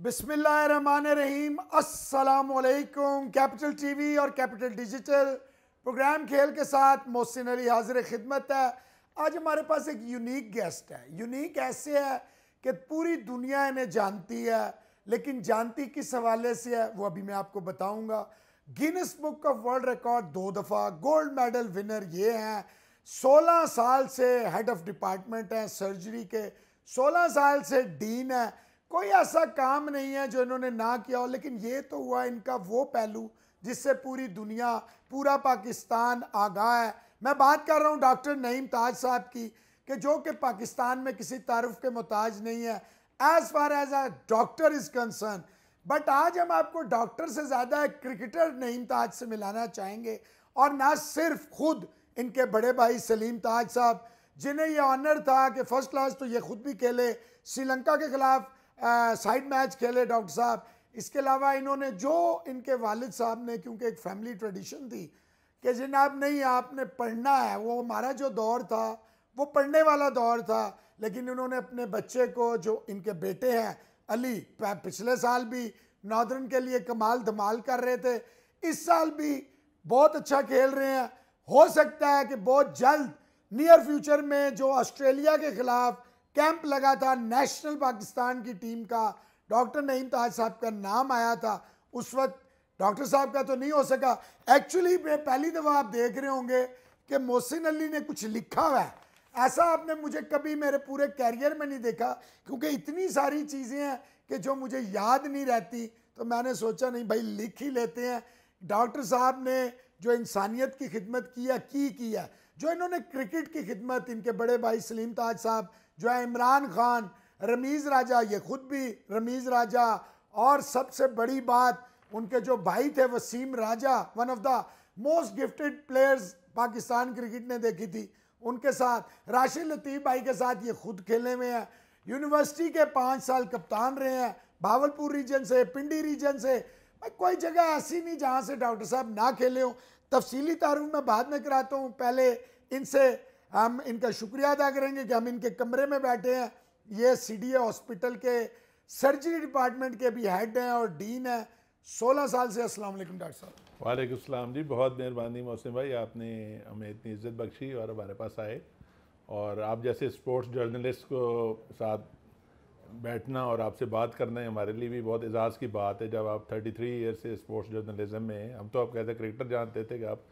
बिस्मिल्लाहिर्रहमानिर्रहीम अस्सलाम वालेकुम कैपिटल टीवी और कैपिटल डिजिटल प्रोग्राम खेल के साथ मोहसिन अली हाजिर खिदमत है। आज हमारे पास एक यूनिक गेस्ट है। यूनिक ऐसे है कि पूरी दुनिया इन्हें जानती है, लेकिन जानती किस हवाले से है, वो अभी मैं आपको बताऊँगा। Guinness book of world record दो दफ़ा गोल्ड मेडल विनर ये हैं। 16 साल से हेड ऑफ़ डिपार्टमेंट हैं सर्जरी के। 16 साल से डीन है। कोई ऐसा काम नहीं है जो इन्होंने ना किया हो, लेकिन ये तो हुआ इनका वो पहलू जिससे पूरी दुनिया, पूरा पाकिस्तान आगाह है। मैं बात कर रहा हूँ डॉक्टर नईम ताज साहब की, कि जो कि पाकिस्तान में किसी तारफ़ के मोहताज नहीं है as far as a doctor is concern but आज हम आपको डॉक्टर से ज़्यादा एक क्रिकेटर नईम ताज से मिलाना चाहेंगे, और ना सिर्फ़ खुद इनके बड़े भाई सलीम ताज साहब, जिन्हें ये ऑनर था कि फ़र्स्ट क्लास तो ये खुद भी खेले, श्रीलंका के खिलाफ साइड मैच खेले डॉक्टर साहब। इसके अलावा इन्होंने जो इनके वालिद साहब ने, क्योंकि एक फैमिली ट्रेडिशन थी, कि जनाब नहीं आपने पढ़ना है, वो हमारा जो दौर था, वो पढ़ने वाला दौर था, लेकिन इन्होंने अपने बच्चे को, जो इनके बेटे हैं, अली पिछले साल भी नॉर्दर्न के लिए कमाल धमाल कर रहे थे। इस साल भी बहुत अच्छा खेल रहे हैं। हो सकता है कि बहुत जल्द नियर फ्यूचर में जो ऑस्ट्रेलिया के खिलाफ कैंप लगा था, नेशनल पाकिस्तान की टीम का। डॉक्टर नईम ताज साहब का नाम आया था। उस वक्त डॉक्टर साहब का तो नहीं हो सका। एक्चुअली मैं पहली दफ़ा आप देख रहे होंगे कि मोहसिन अली ने कुछ लिखा हुआ है। ऐसा आपने मुझे कभी मेरे पूरे कैरियर में नहीं देखा, क्योंकि इतनी सारी चीज़ें हैं कि जो मुझे याद नहीं रहती। तो मैंने सोचा, नहीं भाई, लिख ही लेते हैं। डॉक्टर साहब ने जो इंसानियत की खिदमत किया, की किया जो इन्होंने क्रिकेट की खिदमत, इनके बड़े भाई सलीम ताज साहब जो है इमरान खान, रमीज़ राजा, ये खुद भी रमीज़ राजा। और सबसे बड़ी बात, उनके जो भाई थे, Wasim Raja one of the most gifted players Pakistan cricket ने देखी थी उनके साथ। राशिद लतीफ़ भाई के साथ ये खुद खेले हुए हैं। यूनिवर्सिटी के पाँच साल कप्तान रहे हैं। भावलपुर रीजन से, पिंडी रीजन से। भाई कोई जगह ऐसी नहीं जहाँ से डॉक्टर साहब ना खेले हों। तफसीली तारुफ मैं बाद में कराता हूँ। पहले इनसे हम इनका शुक्रिया अदा करेंगे कि हम इनके कमरे में बैठे हैं। ये सी डी हॉस्पिटल के सर्जरी डिपार्टमेंट के भी हेड हैं और डीन हैं। सोलह साल से वालेकुम, डॉक्टर साहब। वालेकुम जी, बहुत मेहरबानी मौसम भाई, आपने हमें इतनी इज़्ज़त बख्शी और हमारे पास आए। और आप जैसे स्पोर्ट्स जर्नलिस्ट को साथ बैठना और आपसे बात करना है हमारे लिए भी बहुत एजाज़ की बात है। जब आप 33 ईयर से स्पोर्ट्स जर्नलिज्म में हम तो आप कहते क्रिकेटर जानते थे कि आप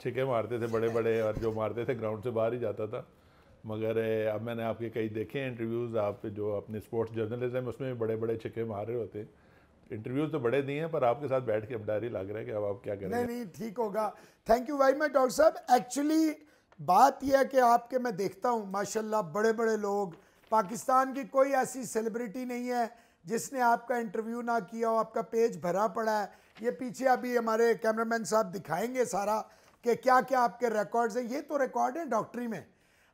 छिके मारते थे बड़े बड़े और जो मारते थे ग्राउंड से बाहर ही जाता था। मगर अब मैंने आपके कई देखे हैं इंटरव्यूज़ आप जो अपने स्पोर्ट्स जर्नलिज्म उसमें भी बड़े बड़े छिके मार रहे होते हैं। इंटरव्यूज़ तो बड़े दिए हैं, पर आपके साथ बैठ के अब डायरी लग रहा है कि अब आप क्या करें नहीं नहीं, ठीक होगा। Thank you very much doctor साहब। एक्चुअली बात यह है कि आपके मैं देखता हूँ, माशाल्लाह बड़े बड़े लोग। पाकिस्तान की कोई ऐसी सेलिब्रिटी नहीं है जिसने आपका इंटरव्यू ना किया हो, आपका पेज भरा पड़ा है। ये पीछे अभी हमारे कैमरामैन साहब दिखाएँगे सारा। कि क्या क्या आपके रिकॉर्ड्स हैं? ये तो रिकॉर्ड है डॉक्टरी में।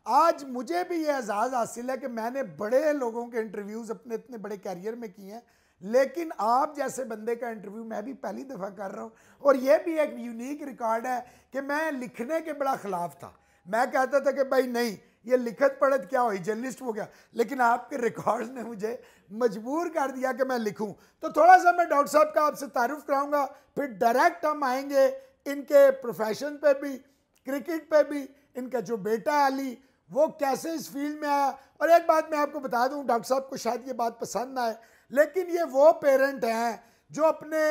आज मुझे भी ये एजाज़ हासिल है कि मैंने बड़े लोगों के इंटरव्यूज़ अपने इतने बड़े कैरियर में किए हैं। लेकिन आप जैसे बंदे का इंटरव्यू मैं भी पहली दफ़ा कर रहा हूँ और ये भी एक यूनिक रिकॉर्ड है कि मैं लिखने के बड़ा ख़िलाफ़ था। मैं कहता था कि भाई नहीं, ये लिखत पढ़त क्या हुई? जर्नलिस्ट हो गया। लेकिन आपके रिकॉर्ड्स ने मुझे मजबूर कर दिया कि मैं लिखूं। तो थोड़ा सा मैं डॉक्टर साहब का आपसे तारुफ कराऊँगा, फिर डायरेक्ट हम आएँगे इनके प्रोफेशन पे भी क्रिकेट पे भी, इनका जो बेटा अली, वो कैसे इस फ़ील्ड में आया? और एक बात मैं आपको बता दूँ, डॉक्टर साहब को शायद ये बात पसंद ना आए, लेकिन ये वो पेरेंट हैं जो अपने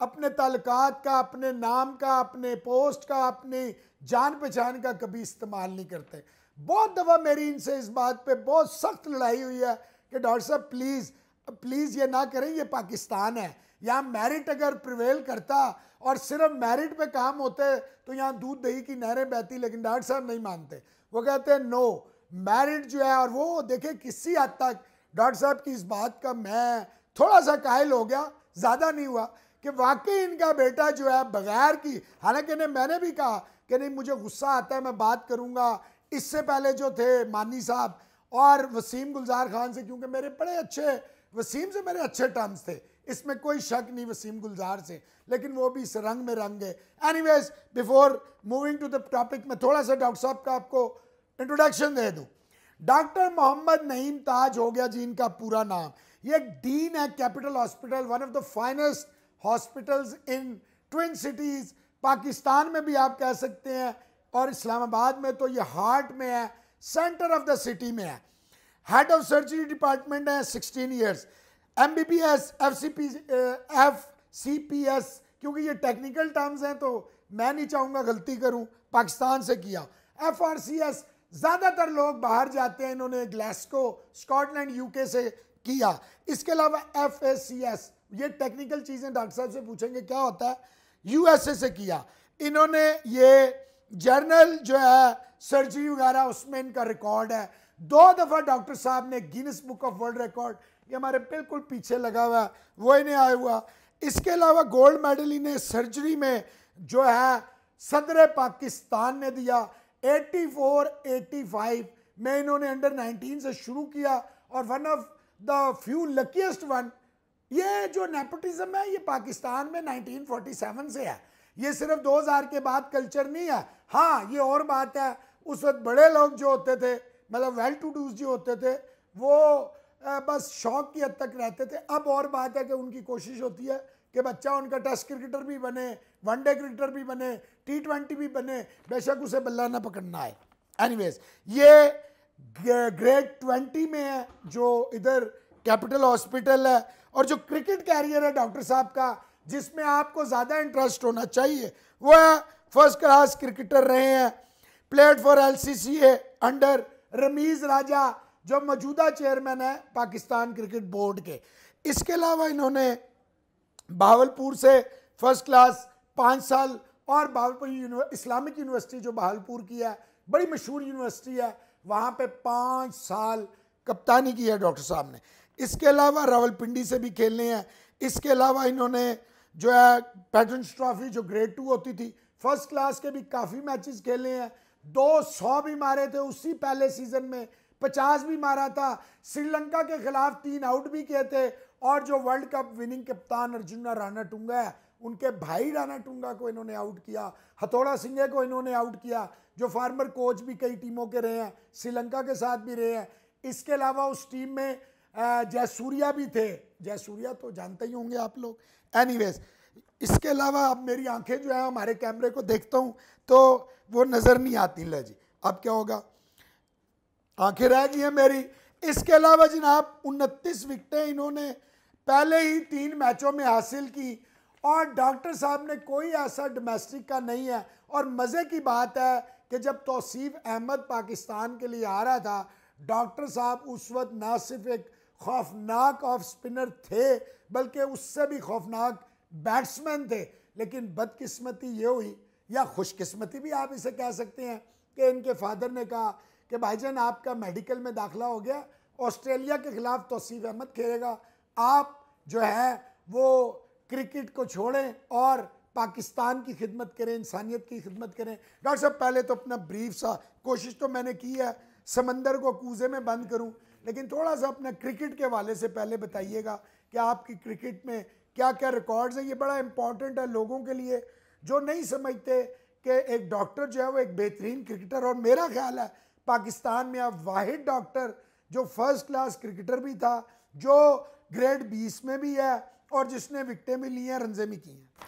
अपने ताल्लुकात का, अपने नाम का, अपने पोस्ट का, अपनी जान पहचान का कभी इस्तेमाल नहीं करते। बहुत दफ़ा मेरी इनसे इस बात पे बहुत सख्त लड़ाई हुई है कि डॉक्टर साहब प्लीज़ प्लीज़ ये ना करें, ये पाकिस्तान है। यहाँ मेरिट अगर प्रिवेल करता और सिर्फ़ मेरिट पे काम होते तो यहाँ दूध दही की नहरें बहती, लेकिन डॉक्टर साहब नहीं मानते। वो कहते हैं नो मेरिट जो है और वो देखे किसी हद तक डॉक्टर साहब की इस बात का मैं थोड़ा सा कायल हो गया, ज़्यादा नहीं हुआ कि वाकई इनका बेटा जो है बगैर की, हालाँकि नहीं मैंने भी कहा कि नहीं, मुझे गुस्सा आता है, मैं बात करूँगा। इससे पहले जो थे मानी साहब और वसीम गुलजार खान से, क्योंकि मेरे बड़े अच्छे, वसीम से मेरे अच्छे टर्म्स थे। इसमें कोई शक नहीं वसीम गुलजार से, लेकिन वो भी इस रंग में रंग है। Anyways before moving to the topic में थोड़ा सा डॉक्टर साहब का आपको इंट्रोडक्शन दे दूँ। डॉक्टर मोहम्मद नईम ताज हो गया जी इनका पूरा नाम। ये डीन है, capital hospital one of the finest hospitals in twin cities Pakistan में भी आप कह सकते हैं, और इस्लामाबाद में तो ये हार्ट में है सेंटर ऑफ़ द सिटी में है। हेड ऑफ़ सर्जरी डिपार्टमेंट है sixteen years M B P S F C P F C P S क्योंकि ये टेक्निकल टर्म्स हैं तो मैं नहीं चाहूँगा गलती करूँ, पाकिस्तान से किया। एफ़ आर सी एस ज़्यादातर लोग बाहर जाते हैं, इन्होंने ग्लास्को स्कॉटलैंड यूके से किया। इसके अलावा एफ़ एस सी एस ये टेक्निकल चीज़ें डॉक्टर साहब से पूछेंगे, क्या होता है? यूएसए से किया। इन्होंने ये जर्नल जो है सर्जरी वगैरह उसमें इनका रिकॉर्ड है। दो दफ़ा डॉक्टर साहब ने Guinness book of world record ये हमारे बिल्कुल पीछे लगा हुआ है वो इन्हें आया हुआ। इसके अलावा गोल्ड मेडल इन्हें सर्जरी में जो है, सदर पाकिस्तान ने दिया। 84 85 में इन्होंने अंडर 19 से शुरू किया और one of the few luckiest one ये जो नेपोटिज्म है, ये पाकिस्तान में 1947 से है। ये सिर्फ़ 2000 के बाद कल्चर नहीं है। हाँ ये और बात है, उस वक्त बड़े लोग जो होते थे मतलब वेल टू डूज जो होते थे, वो बस शौक की हद तक रहते थे। अब और बात है कि उनकी कोशिश होती है कि बच्चा उनका टेस्ट क्रिकेटर भी बने, वनडे क्रिकेटर भी बने टी ट्वेंटी भी बने, बेशक उसे बल्ला ना पकड़ना है एनीवेज ये ग्रेड ट्वेंटी में है जो इधर कैपिटल हॉस्पिटल है और जो क्रिकेट कैरियर है डॉक्टर साहब का, जिसमें आपको ज़्यादा इंटरेस्ट होना चाहिए। वो फ़र्स्ट क्लास क्रिकेटर रहे हैं। Played for L C C A under Rameez Raja. जो मौजूदा चेयरमैन है पाकिस्तान क्रिकेट बोर्ड के। इसके अलावा इन्होंने बहावलपुर से फ़र्स्ट क्लास पाँच साल और बहावलपुर इस्लामिक यूनिवर्सिटी जो बहावलपुर की है, बड़ी मशहूर यूनिवर्सिटी है, वहाँ पे पाँच साल कप्तानी की है डॉक्टर साहब ने। इसके अलावा रावलपिंडी से भी खेलने हैं। इसके अलावा इन्होंने जो है पैटर्न ट्रॉफी जो ग्रेड टू होती थी, फ़र्स्ट क्लास के भी काफ़ी मैचेस खेले हैं। दो सौ भी मारे थे उसी पहले सीज़न में पचास भी मारा था। श्रीलंका के खिलाफ तीन आउट भी किए थे और जो वर्ल्ड कप विनिंग कप्तान अर्जुना राणा टूँगा है, उनके भाई राणा टूँगा को इन्होंने आउट किया। हथौड़ा सिंह को इन्होंने आउट किया, जो फार्मर कोच भी कई टीमों के रहे हैं, श्रीलंका के साथ भी रहे हैं। इसके अलावा उस टीम में जयसूर्या भी थे। जयसूर्या तो जानते ही होंगे आप लोग। एनीवेज इसके अलावा अब मेरी आँखें जो है, हमारे कैमरे को देखता हूँ तो वो नज़र नहीं आती, ला जी। अब क्या होगा? आँखें रह गई हैं मेरी। इसके अलावा जनाब, उनतीस विकटें इन्होंने पहले ही तीन मैचों में हासिल की और डॉक्टर साहब ने कोई ऐसा डोमेस्टिक का नहीं है। और मज़े की बात है कि जब तोसीफ अहमद पाकिस्तान के लिए आ रहा था, डॉक्टर साहब उस वक्त ना सिर्फ़ एक खौफनाक ऑफ़ स्पिनर थे, बल्कि उससे भी खौफनाक बैट्समैन थे। लेकिन बदकिस्मती ये हुई, या खुशकिस्मती भी आप इसे कह सकते हैं, कि इनके फादर ने कहा कि भाईजान, आपका मेडिकल में दाखिला हो गया, ऑस्ट्रेलिया के खिलाफ तोसीफ अहमद खेलेगा। आप जो है, वो क्रिकेट को छोड़ें और पाकिस्तान की खिदमत करें, इंसानियत की खिदमत करें। डॉक्टर साहब, पहले तो अपना ब्रीफ सा, कोशिश तो मैंने की है, समंदर को कूजे में बंद करूँ, लेकिन थोड़ा सा अपना क्रिकेट के हवाले से पहले बताइएगा कि आपकी क्रिकेट में क्या क्या रिकॉर्ड्स हैं। ये बड़ा इंपॉर्टेंट है लोगों के लिए, जो नहीं समझते कि एक डॉक्टर जो है, वो एक बेहतरीन क्रिकेटर और मेरा ख्याल है पाकिस्तान में अब वाहिद डॉक्टर, जो फ़र्स्ट क्लास क्रिकेटर भी था, जो ग्रेड बीस में भी है और जिसने विकटें भी ली हैं रंजे भी की हैं।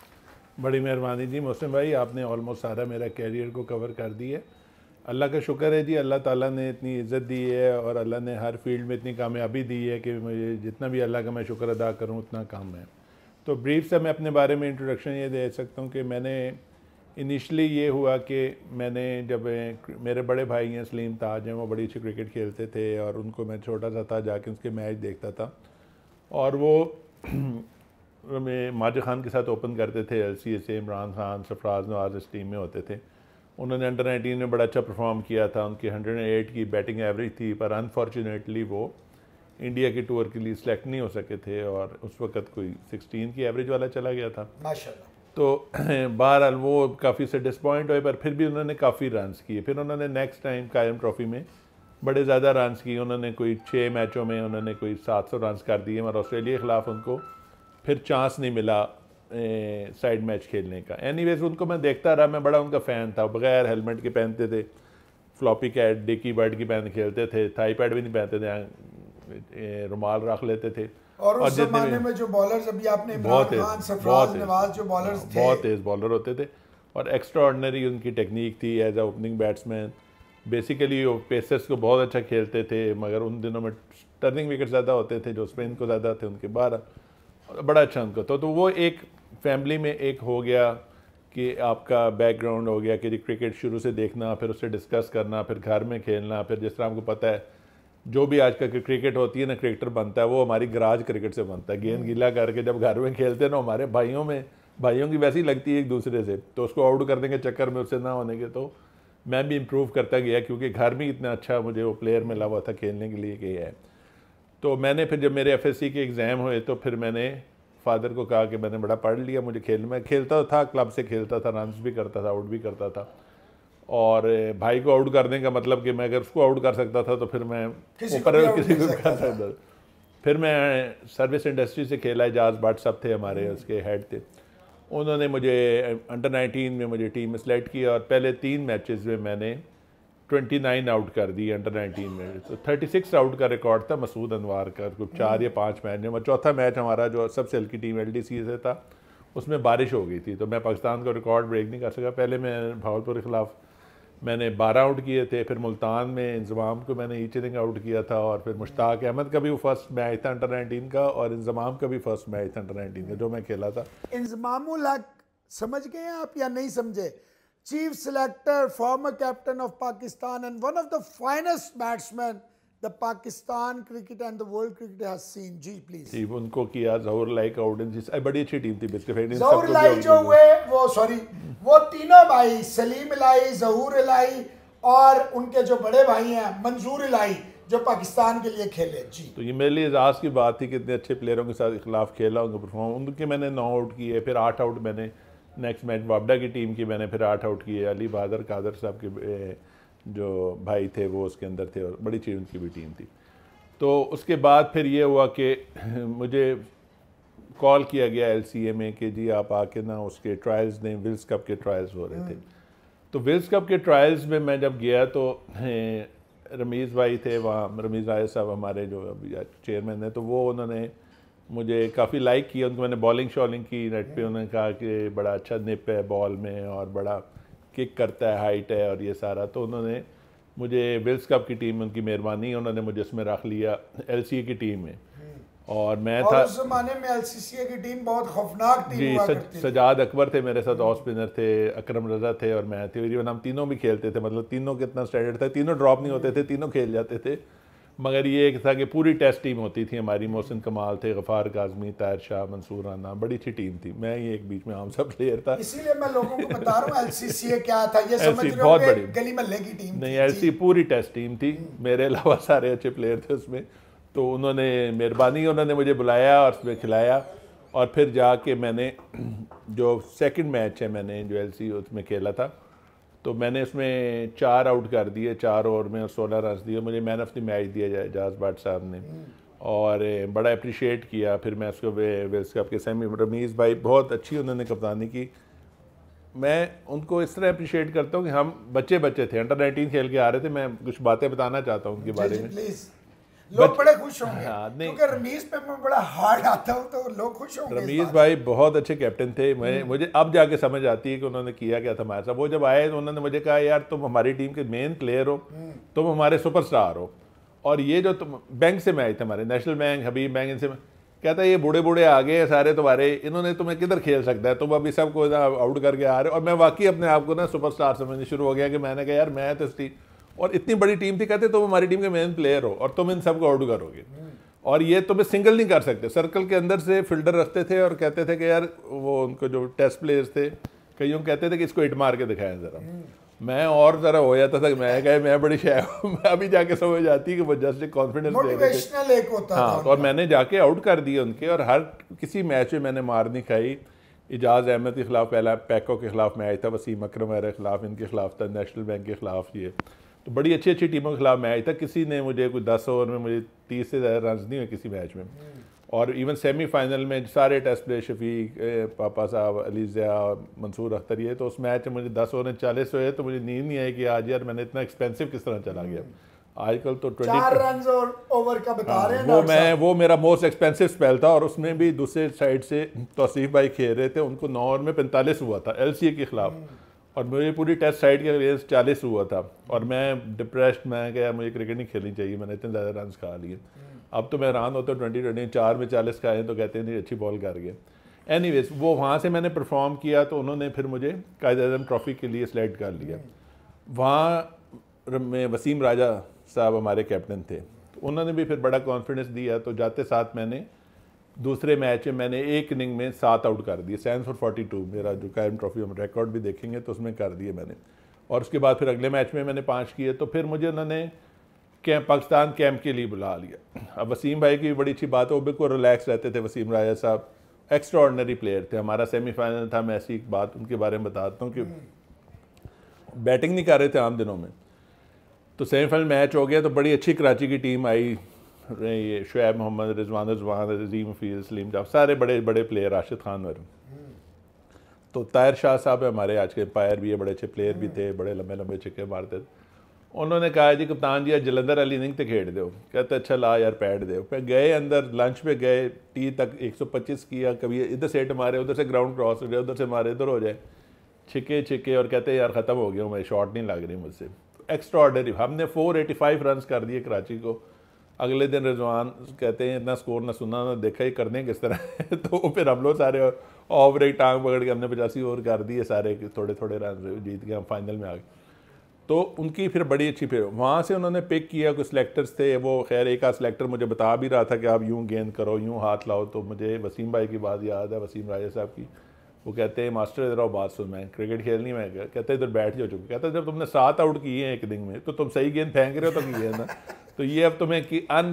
बड़ी मेहरबानी जी, मोहसिन भाई, आपने ऑलमोस्ट सारा मेरा कैरियर को कवर कर दी है। अल्लाह का शुक्र है जी, अल्लाह ताला ने इतनी इज़्ज़त दी है और अल्लाह ने हर फ़ील्ड में इतनी कामयाबी दी है कि मुझे जितना भी अल्लाह का मैं शुक्र अदा करूँ, उतना काम है। तो ब्रीफ से मैं अपने बारे में इंट्रोडक्शन ये दे सकता हूँ कि मैंने इनिशली ये हुआ कि मैंने जब मेरे बड़े भाई हैं, सलीम, ताज हैं, वो बड़ी अच्छी क्रिकेट खेलते थे और उनको मैं छोटा सा था, जाके उसके मैच देखता था। और वो मैं माजिद खान के साथ ओपन करते थे एल सी से इमरान खान सरफराज नवाज़ इस टीम में होते थे। उन्होंने अंडर नाइनटीन में बड़ा अच्छा परफॉर्म किया था, उनकी हंड्रेड एट की बैटिंग एवरेज थी, पर अनफॉर्चुनेटली वो इंडिया के टूर के लिए सिलेक्ट नहीं हो सके थे और उस वक्त कोई सिक्सटीन की एवरेज वाला चला गया था। तो बहरहाल वो काफ़ी से डिसपॉइंट हुए, पर फिर भी उन्होंने काफ़ी रन्स किए। फिर उन्होंने नेक्स्ट टाइम कायम ट्रॉफी में बड़े ज़्यादा रन्स किए। उन्होंने कोई छः मैचों में उन्होंने कोई सात सौ रन्स कर दिए, मगर ऑस्ट्रेलिया के ख़िलाफ़ उनको फिर चांस नहीं मिला साइड मैच खेलने का। एनी उनको मैं देखता रहा, मैं बड़ा उनका फ़ैन था। बगैर हेलमेट के पहनते थे फ्लॉपी कैट डिकी बर्ड की पहन, खेलते थे थाई पैड भी नहीं पहनते थे रुमाल रख लेते थे। और उस जमाने में जो बॉलर्स अभी आपने बहुत खान सरफराज नवाज़ जो बॉलर्स थे। बहुत तेज बॉलर होते थे। और एक्स्ट्रा ऑर्डनरी उनकी टेक्निक थी as a opening batsman basically वो पेसर्स को बहुत अच्छा खेलते थे मगर उन दिनों में टर्निंग विकेट ज़्यादा होते थे जो स्पिन को ज़्यादा थे उनके बारह बड़ा अच्छा उनको। तो, तो वो एक फैमिली में एक हो गया कि आपका बैकग्राउंड हो गया कि क्रिकेट शुरू से देखना फिर उससे डिस्कस करना फिर घर में खेलना फिर जिस तरह आपको पता है जो भी आज का क्रिकेट होती है, ना क्रिकेटर बनता है, वो हमारी गराज क्रिकेट से बनता है। गेंद गीला करके जब घर में खेलते हैं ना, हमारे भाइयों में, भाइयों की वैसी लगती है एक दूसरे से तो उसको आउट करने के चक्कर में, उससे ना होने के तो मैं भी इम्प्रूव करता गया, क्योंकि घर में इतना अच्छा मुझे वो प्लेयर मिला हुआ था खेलने के लिए कि है। तो मैंने फिर जब मेरे एफएससी के एग्ज़ाम हुए तो फिर मैंने फादर को कहा कि मैंने बड़ा पढ़ लिया मुझे खेल, में खेलता था क्लब से खेलता था रन भी करता था आउट भी करता था। और भाई को आउट करने का मतलब कि मैं अगर उसको आउट कर सकता था तो फिर मैं ऊपर किसी को कर सकता था। फिर मैं सर्विस इंडस्ट्री से खेला एजाज भट्ट सब थे हमारे हम्म। उसके हेड थे। उन्होंने मुझे अंडर 19 में मुझे टीम में सेलेक्ट किया और पहले तीन मैचेस में मैंने 29 आउट कर दी अंडर 19 में। तो 36 आउट का रिकॉर्ड था मसूद अनवार का कुछ चार या पाँच मैच में। चौथा मैच हमारा जो सबसे हल्की टीम एलडीसी से था उसमें बारिश हो गई थी। तो मैं पाकिस्तान का रिकॉर्ड ब्रेक नहीं कर सका। पहले मैं भावलपुर के ख़िलाफ़ मैंने बारह आउट किए थे, फिर मुल्तान में, इंजमाम को मैंने ईच इनिंग आउट किया था और फिर मुश्ताक अहमद का भी फ़र्स्ट मैच था अंडर नाइनटीन का और इंजमाम का भी फ़र्स्ट मैच था अंडर नाइनटीन का, जो मैं खेला था। इंजमाम समझ गए आप या नहीं समझे? Chief selector former captain of Pakistan and one of the finest batsman the Pakistan cricket and the world cricket has seen ji please जी उनको किया जहूर लाई का ऑडियंस बड़ी अच्छी टीम थी बिस्किट जहूर लाई जो हुए वो सॉरी वो तीनों भाई सलीम इलाई जहूर इलाई और उनके जो बड़े भाई हैं मंजूर इलाई जो पाकिस्तान के लिए खेले जी। तो ये मेरे लिए एजाज की बात थी कि इतने अच्छे प्लेयरों के साथ खिलाफ खेला उनका परफॉर्म उनके मैंने नौ आउट किए फिर आठ आउट मैंने नेक्स्ट मैच वापडा की टीम की मैंने फिर आठ आउट किए अली बहादुर कादर साहब के जो भाई थे वो उसके अंदर थे और बड़ी चीज़ उनकी भी टीम थी। तो उसके बाद फिर ये हुआ कि मुझे कॉल किया गया एलसीए में कि जी आप आके ना उसके ट्रायल्स दें विल्स कप के ट्रायल्स हो रहे थे। हम्म। तो विल्स कप के ट्रायल्स में मैं जब गया तो रमीज़ भाई थे वहाँ रमीज़ राय साहब हमारे जो अभी चेयरमैन हैं तो वो उन्होंने मुझे काफ़ी लाइक किया उनको मैंने बॉलिंग शॉलिंग की नेट पे उन्होंने कहा कि बड़ा अच्छा निप है बॉल में और बड़ा किक करता है हाइट है और ये सारा। तो उन्होंने मुझे विल्स कप की टीम उनकी मेहरबानी उन्होंने मुझे उसमें रख लिया एलसीए की टीम में। और मैं और था उस जमाने में एलसीए की टीम बहुत खौफनाक टीम जी सज, सजाद अकबर थे मेरे साथ ऑफ़ स्पिनर थे अकरम रजा थे और मैं थे। इवन हम तीनों भी खेलते थे मतलब तीनों के इतना स्टैंडर्ड था तीनों ड्रॉप नहीं होते थे तीनों खेल जाते थे। मगर ये एक था कि पूरी टेस्ट टीम होती थी हमारी मोहसिन कमाल थे गफ़ार काजमी तायर शाह मंसूर राना बड़ी अच्छी टीम थी। मैं ये एक बीच में आम सब प्लेयर था। इसीलिए मैं लोगों को बता रहा हूँ एलसीसी क्या था ये समझ रहे बहुत बड़ी। गली महल्ले की टीम नहीं एलसी पूरी टेस्ट टीम थी। मेरे अलावा सारे अच्छे प्लेयर थे उसमें। तो उन्होंने मेहरबानी उन्होंने मुझे बुलाया और उसमें खिलाया। और फिर जाके मैंने जो सेकंड मैच है मैंने जो एलसी उसमें खेला था तो मैंने इसमें चार आउट कर दिए चार ओवर में और सोलह रन दिए। मुझे मैन ऑफ़ द मैच दिया जाए जहाज़ भाट साहब ने। और बड़ा अप्रिशिएट किया। फिर मैं उसको वेल्स कप के सेमी रमीज़ भाई बहुत अच्छी उन्होंने कप्तानी की। मैं उनको इस तरह अप्रिशिएट करता हूँ कि हम बच्चे बच्चे थे। अंडर नाइनटीन खेल के आ रहे थे। मैं कुछ बातें बताना चाहता हूँ उनके बारे में। लोग बड़े खुश होंगे हाँ, क्योंकि रमीज पे मैं बड़ा हार्ड आता हूँ तो लोग खुश होंगे रमीज भाई बहुत अच्छे कैप्टन थे। मैं हम्म। मुझे अब जाके समझ आती है कि उन्होंने किया क्या था हमारे साथ वो जब आए तो उन्होंने मुझे कहा यार तुम हमारी टीम के मेन प्लेयर हो। हम्म। तुम हमारे सुपरस्टार हो। और ये जो तुम बैंक से मैं आए थे हमारे नेशनल बैंक हबीब बैंक इनसे कहता है ये बूढ़े बूढ़े आ गए सारे तुम्हारे। इन्होंने तुम्हें किधर खेल सकता है? तुम अभी सबको आउट करके आ रहे हो। और मैं वाकई अपने आप को ना सुपरस्टार समझने शुरू हो गया कि मैंने कहा यार मैं तो और इतनी बड़ी टीम थी कहते तुम हमारी टीम के मेन प्लेयर हो और तुम इन सबको आउट करोगे। और ये तुम्हें सिंगल नहीं कर सकते। सर्कल के अंदर से फील्डर रखते थे और कहते थे कि यार वो उनको जो टेस्ट प्लेयर्स थे कईयों कहते थे कि इसको हिट मार के दिखाएँ ज़रा। मैं और ज़रा हो जाता था मैं कहे मैं बड़ी शाय हूँ मैं अभी जाके समझ आती कि वो जस्ट एक कॉन्फिडेंस दे रहे थे। हाँ और मैंने जाके आउट कर दिए उनके और हर किसी मैच में मैंने मार नहीं खाई। एजाज अहमद के खिलाफ पहला पैको के खिलाफ मैच था वसीम अक्रम मेरे खिलाफ इनके खिलाफ था नेशनल बैंक के खिलाफ ये। तो बड़ी अच्छी अच्छी टीमों के खिलाफ मैच था। किसी ने मुझे कोई दस ओवर में मुझे तीस से ज़्यादा रन नहीं हुए किसी मैच में। और इवन सेमीफाइनल में सारे टेस्ट प्ले शफीक पापा साहब अलीज़िया मंसूर अख्तर ये तो उस मैच में मुझे दस ओवर में चालीस हुए तो मुझे नींद नहीं आई कि आज यार मैंने इतना एक्सपेंसिव किस तरह चला गया। आजकल तो ट्वेंटी ओवर का बता हाँ, रहे हैं वो मैं वो मेरा मोस्ट एक्सपेंसिव स्पेल था और उसमें भी दूसरे साइड से तोसीफ भाई खेल रहे थे उनको नौ ओवर में पैंतालीस हुआ था एलसीए के खिलाफ। और मेरी पूरी टेस्ट साइड के अगेंस्ट चालीस हुआ था। और मैं डिप्रेस्ड मैं गया मुझे क्रिकेट नहीं खेलनी चाहिए मैंने इतने ज़्यादा रन खा लिए। अब तो मैं हैरान होता हूँ ट्वेंटी ट्वेंटी चार में चालीस का आए तो कहते हैं नहीं अच्छी बॉल कर गए। एनी वो वहाँ से मैंने परफॉर्म किया तो उन्होंने फिर मुझे कायद अजम ट्रॉफी के लिए सेलेक्ट कर लिया। वहाँ में वसीम राजा साहब हमारे कैप्टन थे। तो उन्होंने भी फिर बड़ा कॉन्फिडेंस दिया तो जाते साथ मैंने दूसरे मैच में मैंने एक इनिंग में सात आउट कर दिए। सेवन फॉर फोर्टी टू, मेरा जो कायम ट्रॉफी हम रिकॉर्ड भी देखेंगे तो उसमें कर दिए मैंने। और उसके बाद फिर अगले मैच में मैंने पाँच किए तो फिर मुझे उन्होंने कैंप पाकिस्तान कैंप के लिए बुला लिया। अब वसीम भाई की भी बड़ी अच्छी बात है, वो बिल्कुल रिलैक्स रहते थे, वसीम राजा साहब। एक्स्ट्रा प्लेयर थे, हमारा सेमीफाइनल था, मैं ऐसी एक बात उनके बारे में बताता हूँ कि बैटिंग नहीं कर रहे थे आम दिनों में। तो सेमीफाइनल मैच हो गया तो बड़ी अच्छी कराची की टीम आई। ये शुएब मोहम्मद रिजवान रिजवान रजीम फील सलीम जाफ सारे बड़े बड़े प्लेयर राशिद खान वर तो तायर शाह साहब हमारे आज के एम्पायर भी है बड़े अच्छे प्लेयर भी थे बड़े लंबे लंबे छिक्के मारते थे। उन्होंने कहा जी कप्तान जी आज जलंधर वाली इनिंग तो खेड़ दो। कहते अच्छा ला यार पैड दो। फिर गए अंदर लंच पे गए टी तक 125 किया कभी इधर सेट मारे उधर से ग्राउंड क्रॉस हो जाए उधर से मारे इधर हो जाए। छिके छिके और कहते यार ख़त्म हो गया मैं शॉट नहीं लग रही मुझसे। एक्स्ट्रा ऑर्डनरी हमने 485 रन कर दिए कराची को। अगले दिन रिजवान कहते हैं, इतना स्कोर ना सुना ना देखा ही कर दें किस तरह तो फिर हम लोग सारे ओवर एक टांग पकड़ के हमने पचासी ओवर कर दिए सारे थोड़े थोड़े रन जीत गए हम फाइनल में आ गए। तो उनकी फिर बड़ी अच्छी फिर वहाँ से उन्होंने पिक किया, कुछ सिलेक्टर्स थे, वो खैर एक आध सिलेक्टर मुझे बता भी रहा था कि आप यूँ गेंद करो, यूँ हाथ लाओ तो मुझे वसीम भाई की बात याद है, वसीम राजा साहब की। वो कहते हैं, मास्टर, इधर आओ, बात सुन, मैं क्रिकेट खेलनी, मैं कहते इधर बैठ जाओ चुके कहते जब तुमने सात आउट किए हैं एक दिन में तो तुम सही गेंद फेंक रहे हो तो गेंद ना तो ये अब तुम्हें कि अन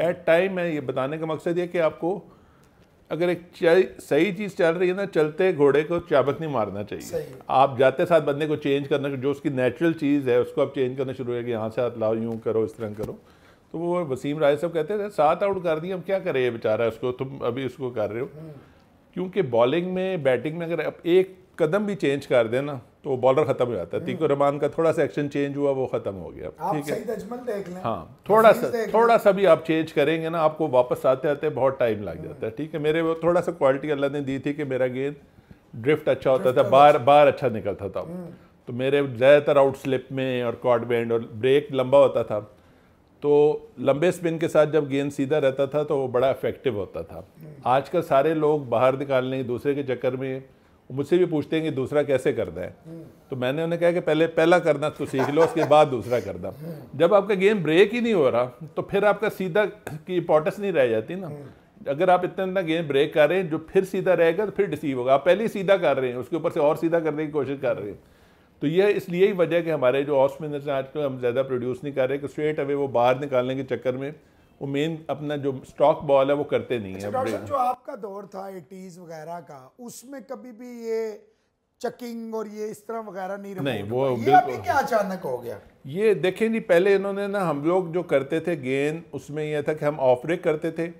एट टाइम है ये बताने का मकसद ये कि आपको अगर एक सही चीज़ चल रही है ना चलते घोड़े को चाबक नहीं मारना चाहिए। आप जाते साथ बंदे को चेंज करना जो उसकी नेचुरल चीज़ है उसको आप चेंज करना शुरू हो कि यहाँ से हाथ लाओ यूँ करो इस तरह करो। तो वो वसीम राय साहब कहते थे सात आउट कर दिए हम क्या करें ये बेचारा उसको तुम अभी उसको कर रहे हो? क्योंकि बॉलिंग में बैटिंग में अगर आप एक कदम भी चेंज कर देना तो बॉलर खत्म हो जाता है। तीको रमान का थोड़ा सा एक्शन चेंज हुआ वो खत्म हो गया। ठीक है? हाँ थोड़ा सा थोड़ा सा भी आप चेंज करेंगे ना आपको वापस आते आते बहुत टाइम लग जाता है। ठीक है मेरे वो थोड़ा सा क्वालिटी अल्लाह ने दी थी कि मेरा गेंद ड्रिफ्ट अच्छा होता था बार बार अच्छा निकलता था। तो मेरे ज़्यादातर आउट स्लिप में और कॉड बैंड और ब्रेक लंबा होता था। तो लंबे स्पिन के साथ जब गेंद सीधा रहता था तो वो बड़ा इफ़ेक्टिव होता था। आजकल सारे लोग बाहर निकालने दूसरे के चक्कर में मुझसे भी पूछते हैं कि दूसरा कैसे करना है। तो मैंने उन्हें कहा कि पहले पहला करना तो सीख लो उसके बाद दूसरा करना। जब आपका गेम ब्रेक ही नहीं हो रहा तो फिर आपका सीधा की इंपॉर्टेंस नहीं रह जाती ना। अगर आप इतना इतना गेम ब्रेक कर रहे हैं जो फिर सीधा रहेगा तो फिर डिसीव होगा। आप पहले ही सीधा कर रहे हैं उसके ऊपर से और सीधा करने की कोशिश कर रहे हैं। तो ये इसलिए ही वजह कि हमारे जो ऑफ़ स्पिनर्स हैं आजकल हम ज़्यादा प्रोड्यूस नहीं कर रहे कि स्ट्रेट अवे वो बाहर निकालने के चक्कर में वो मेन अपना जो स्टॉक बॉल है वो करते नहीं है अच्छा, जो आपका दौर था एटीज वगैरह का उसमें कभी भी ये चकिंग और ये इस तरह वगैरह नहीं नहीं वो ये अभी क्या अचानक हो गया? ये देखें जी पहले इन्होंने ना हम लोग जो करते थे गेंद उसमें यह था कि हम ऑफ़ ब्रेक करते थे।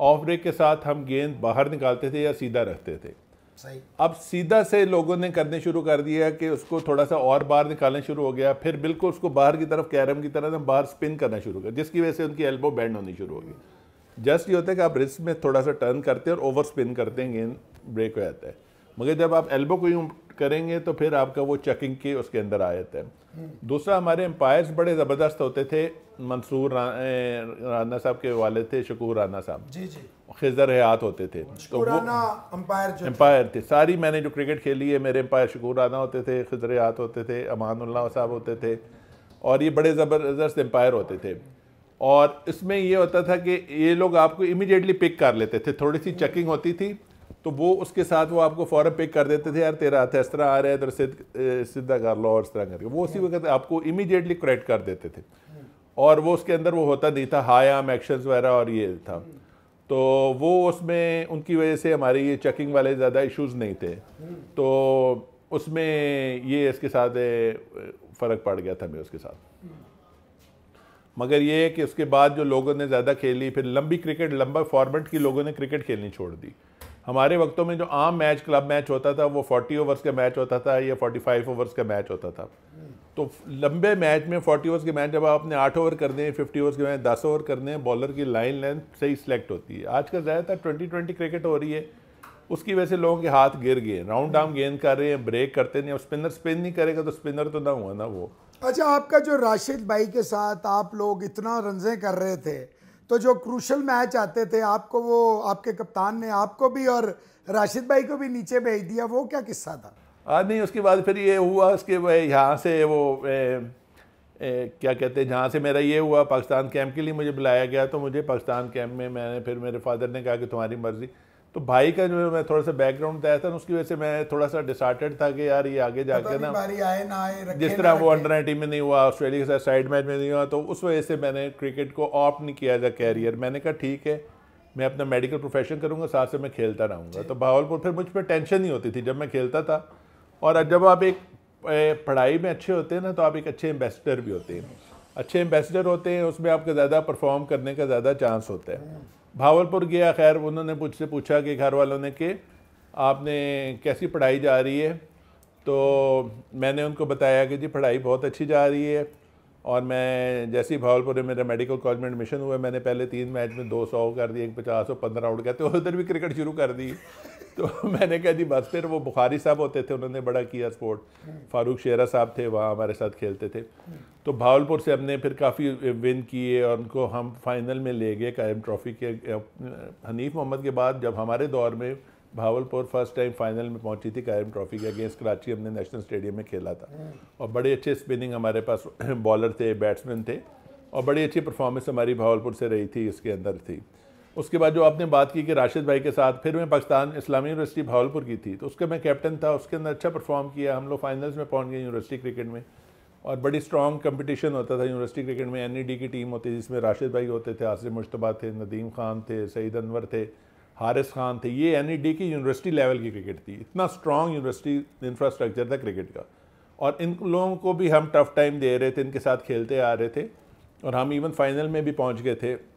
ऑफ़ ब्रेक के साथ हम गेंद बाहर निकालते थे या सीधा रखते थे। सही। अब सीधा से लोगों ने करने शुरू कर दिया कि उसको थोड़ा सा और बाहर निकालना शुरू हो गया फिर बिल्कुल उसको बाहर की तरफ़ कैरम की तरह बाहर स्पिन करना शुरू कर जिसकी वजह से उनकी एल्बो बैंड होनी शुरू हो गई जस्ट ये होता है कि आप रिस्क में थोड़ा सा टर्न करते हैं और ओवर स्पिन करते हैं गेंद ब्रेक हो जाता है। मगर जब आप एल्बो को यूँ करेंगे तो फिर आपका वो चकिंग के उसके अंदर आ जाता है। दूसरा हमारे एम्पायर्स बड़े ज़बरदस्त होते थे मंसूर रा, राना साहब के वाले थे शकूर राना साहब। जी जी। खिजर हयात होते थे। तो वो अंपायर एम्पायर थे। सारी मैंने जो क्रिकेट खेली है मेरे एम्पायर शकूर राना होते थे खजर हयात होते थे अमानुल्लाह साहब होते थे और ये बड़े ज़बरदस्त एम्पायर होते थे। और इसमें ये होता था कि ये लोग आपको इमीडिएटली पिक कर लेते थे। थोड़ी सी चेकिंग होती थी तो वो उसके साथ वो आपको फ़ौर पिक कर देते थे यार तेरा हाथ इस तरह आ रहा है इधर से सीधा कर लो और इस तरह करके। वो उसी वक्त आपको इमीडिएटली करेक्ट कर देते थे। और वो उसके अंदर वो होता नहीं था हाई आर्म एक्शंस वगैरह और ये था। तो वो उसमें, उनकी वजह से हमारे ये चेकिंग वाले ज़्यादा इश्यूज़ नहीं थे। तो उसमें ये इसके साथ फ़र्क पड़ गया था मैं उसके साथ। मगर ये कि उसके बाद जो लोगों ने ज़्यादा खेली, फिर लंबी क्रिकेट लंबा फॉर्मेट की लोगों ने क्रिकेट खेलनी छोड़ दी। हमारे वक्तों में जो आम मैच क्लब मैच होता था, वो 40 ओवर्स का मैच होता था या 45 ओवर्स का मैच होता था। तो लंबे मैच में फोर्टी ओवर्स के मैच जब आपने आठ ओवर कर दें, फिफ्टी ओवर्स के मैच, दस ओवर करने हैं बॉलर की लाइन लेंथ सही सिलेक्ट होती है। आज का ज़्यादातर ट्वेंटी ट्वेंटी क्रिकेट हो रही है। उसकी वजह से लोगों के हाथ गिर गए राउंड आर्म गेंद कर रहे हैं ब्रेक करते नहीं अब स्पिनर स्पिन नहीं करेगा तो स्पिनर तो ना हुआ ना वो। अच्छा आपका जो राशिद भाई के साथ आप लोग इतना रंजे कर रहे थे तो जो क्रूशल मैच आते थे, आपको वो, आपके कप्तान ने आपको भी और राशिद भाई को भी नीचे भेज दिया, वो क्या किस्सा था? आज नहीं उसके बाद फिर ये हुआ उसके यहाँ से वो ए, ए, क्या कहते हैं जहाँ से मेरा ये हुआ पाकिस्तान कैंप के लिए मुझे बुलाया गया तो मुझे पाकिस्तान कैंप में मैंने फिर मेरे फादर ने कहा कि तुम्हारी मर्ज़ी। तो भाई का जो मैं थोड़ा सा बैकग्राउंड था उसकी वजह से मैं थोड़ा सा डिसार्टेड था कि यार ये आगे जाके ना आए ना आए जिस तरह वो अंडर नाइनटीन में नहीं हुआ ऑस्ट्रेलिया के साथ साइड मैच में नहीं हुआ तो उस वजह से मैंने क्रिकेट को ऑप्ट नहीं किया एज अ कैरियर मैंने कहा ठीक है मैं अपना मेडिकल प्रोफेशन करूँगा साथ से मैं खेलता रहूँगा। तो भावलपुर फिर मुझ पर टेंशन नहीं होती थी जब मैं खेलता था और जब आप एक पढ़ाई में अच्छे होते हैं ना तो आप एक अच्छे एम्बेसडर भी होते हैं। अच्छे एम्बेसडर होते हैं, उसमें आपका ज़्यादा परफॉर्म करने का ज़्यादा चांस होता है। भावलपुर गया, खैर, उन्होंने मुझसे पूछा कि घर वालों ने कि आपने कैसी पढ़ाई जा रही है? तो मैंने उनको बताया कि जी, पढ़ाई बहुत अच्छी जा रही है और मैं जैसे ही भावलपुर में मेरा मेडिकल कॉलेज में एडमिशन हुआ, मैंने पहले तीन मैच में दो सौ कर दिए, एक पचास सौ पंद्रह आउट कहते उधर भी क्रिकेट शुरू कर दी। तो मैंने कहा जी, बस फिर वो बुखारी साहब होते थे, उन्होंने बड़ा किया स्पोर्ट फारूक शेरा साहब थे, वहाँ हमारे साथ खेलते थे। तो भावलपुर से हमने फिर काफ़ी विन किए और उनको हम फाइनल में ले गए, कायम ट्रॉफी के हनीफ मोहम्मद के बाद जब हमारे दौर में भावलपुर फ़र्स्ट टाइम फाइनल में पहुँची थी, कायम ट्रॉफी के अगेंस्ट कराची, हमने नेशनल स्टेडियम में खेला था। और बड़े अच्छे स्पिनिंग हमारे पास बॉलर थे बैट्समैन थे। और बड़ी अच्छी परफॉर्मेंस हमारी भावलपुर से रही थी, इसके अंदर थी। उसके बाद जो आपने बात की कि राशिद भाई के साथ, फिर मैं पाकिस्तान इस्लामी यूनिवर्सिटी भावलपुर की थी तो उसका मैं कैप्टन था, उसके अंदर अच्छा परफॉर्म किया, हम लोग फाइनल्स में पहुँच गए यूनिवर्सिटी क्रिकेट में। और बड़ी स्ट्रॉन्ग कंपटीशन होता था यूनिवर्सिटी क्रिकेट में एनईडी की टीम होती जिसमें राशिद भाई होते थे, आसिफ मुशतबा थे, नदीम खान थे, सईद अनवर थे, हारिस खान थे, ये एनईडी की यूनिवर्सिटी लेवल की क्रिकेट थी। इतना स्ट्रॉन्ग यूनिवर्सिटी इंफ्रास्ट्रक्चर था क्रिकेट का। और इन लोगों को भी हम टफ टाइम दे रहे थे, इनके साथ खेलते आ रहे थे। और हम इवन फाइनल में भी पहुँच गए थे।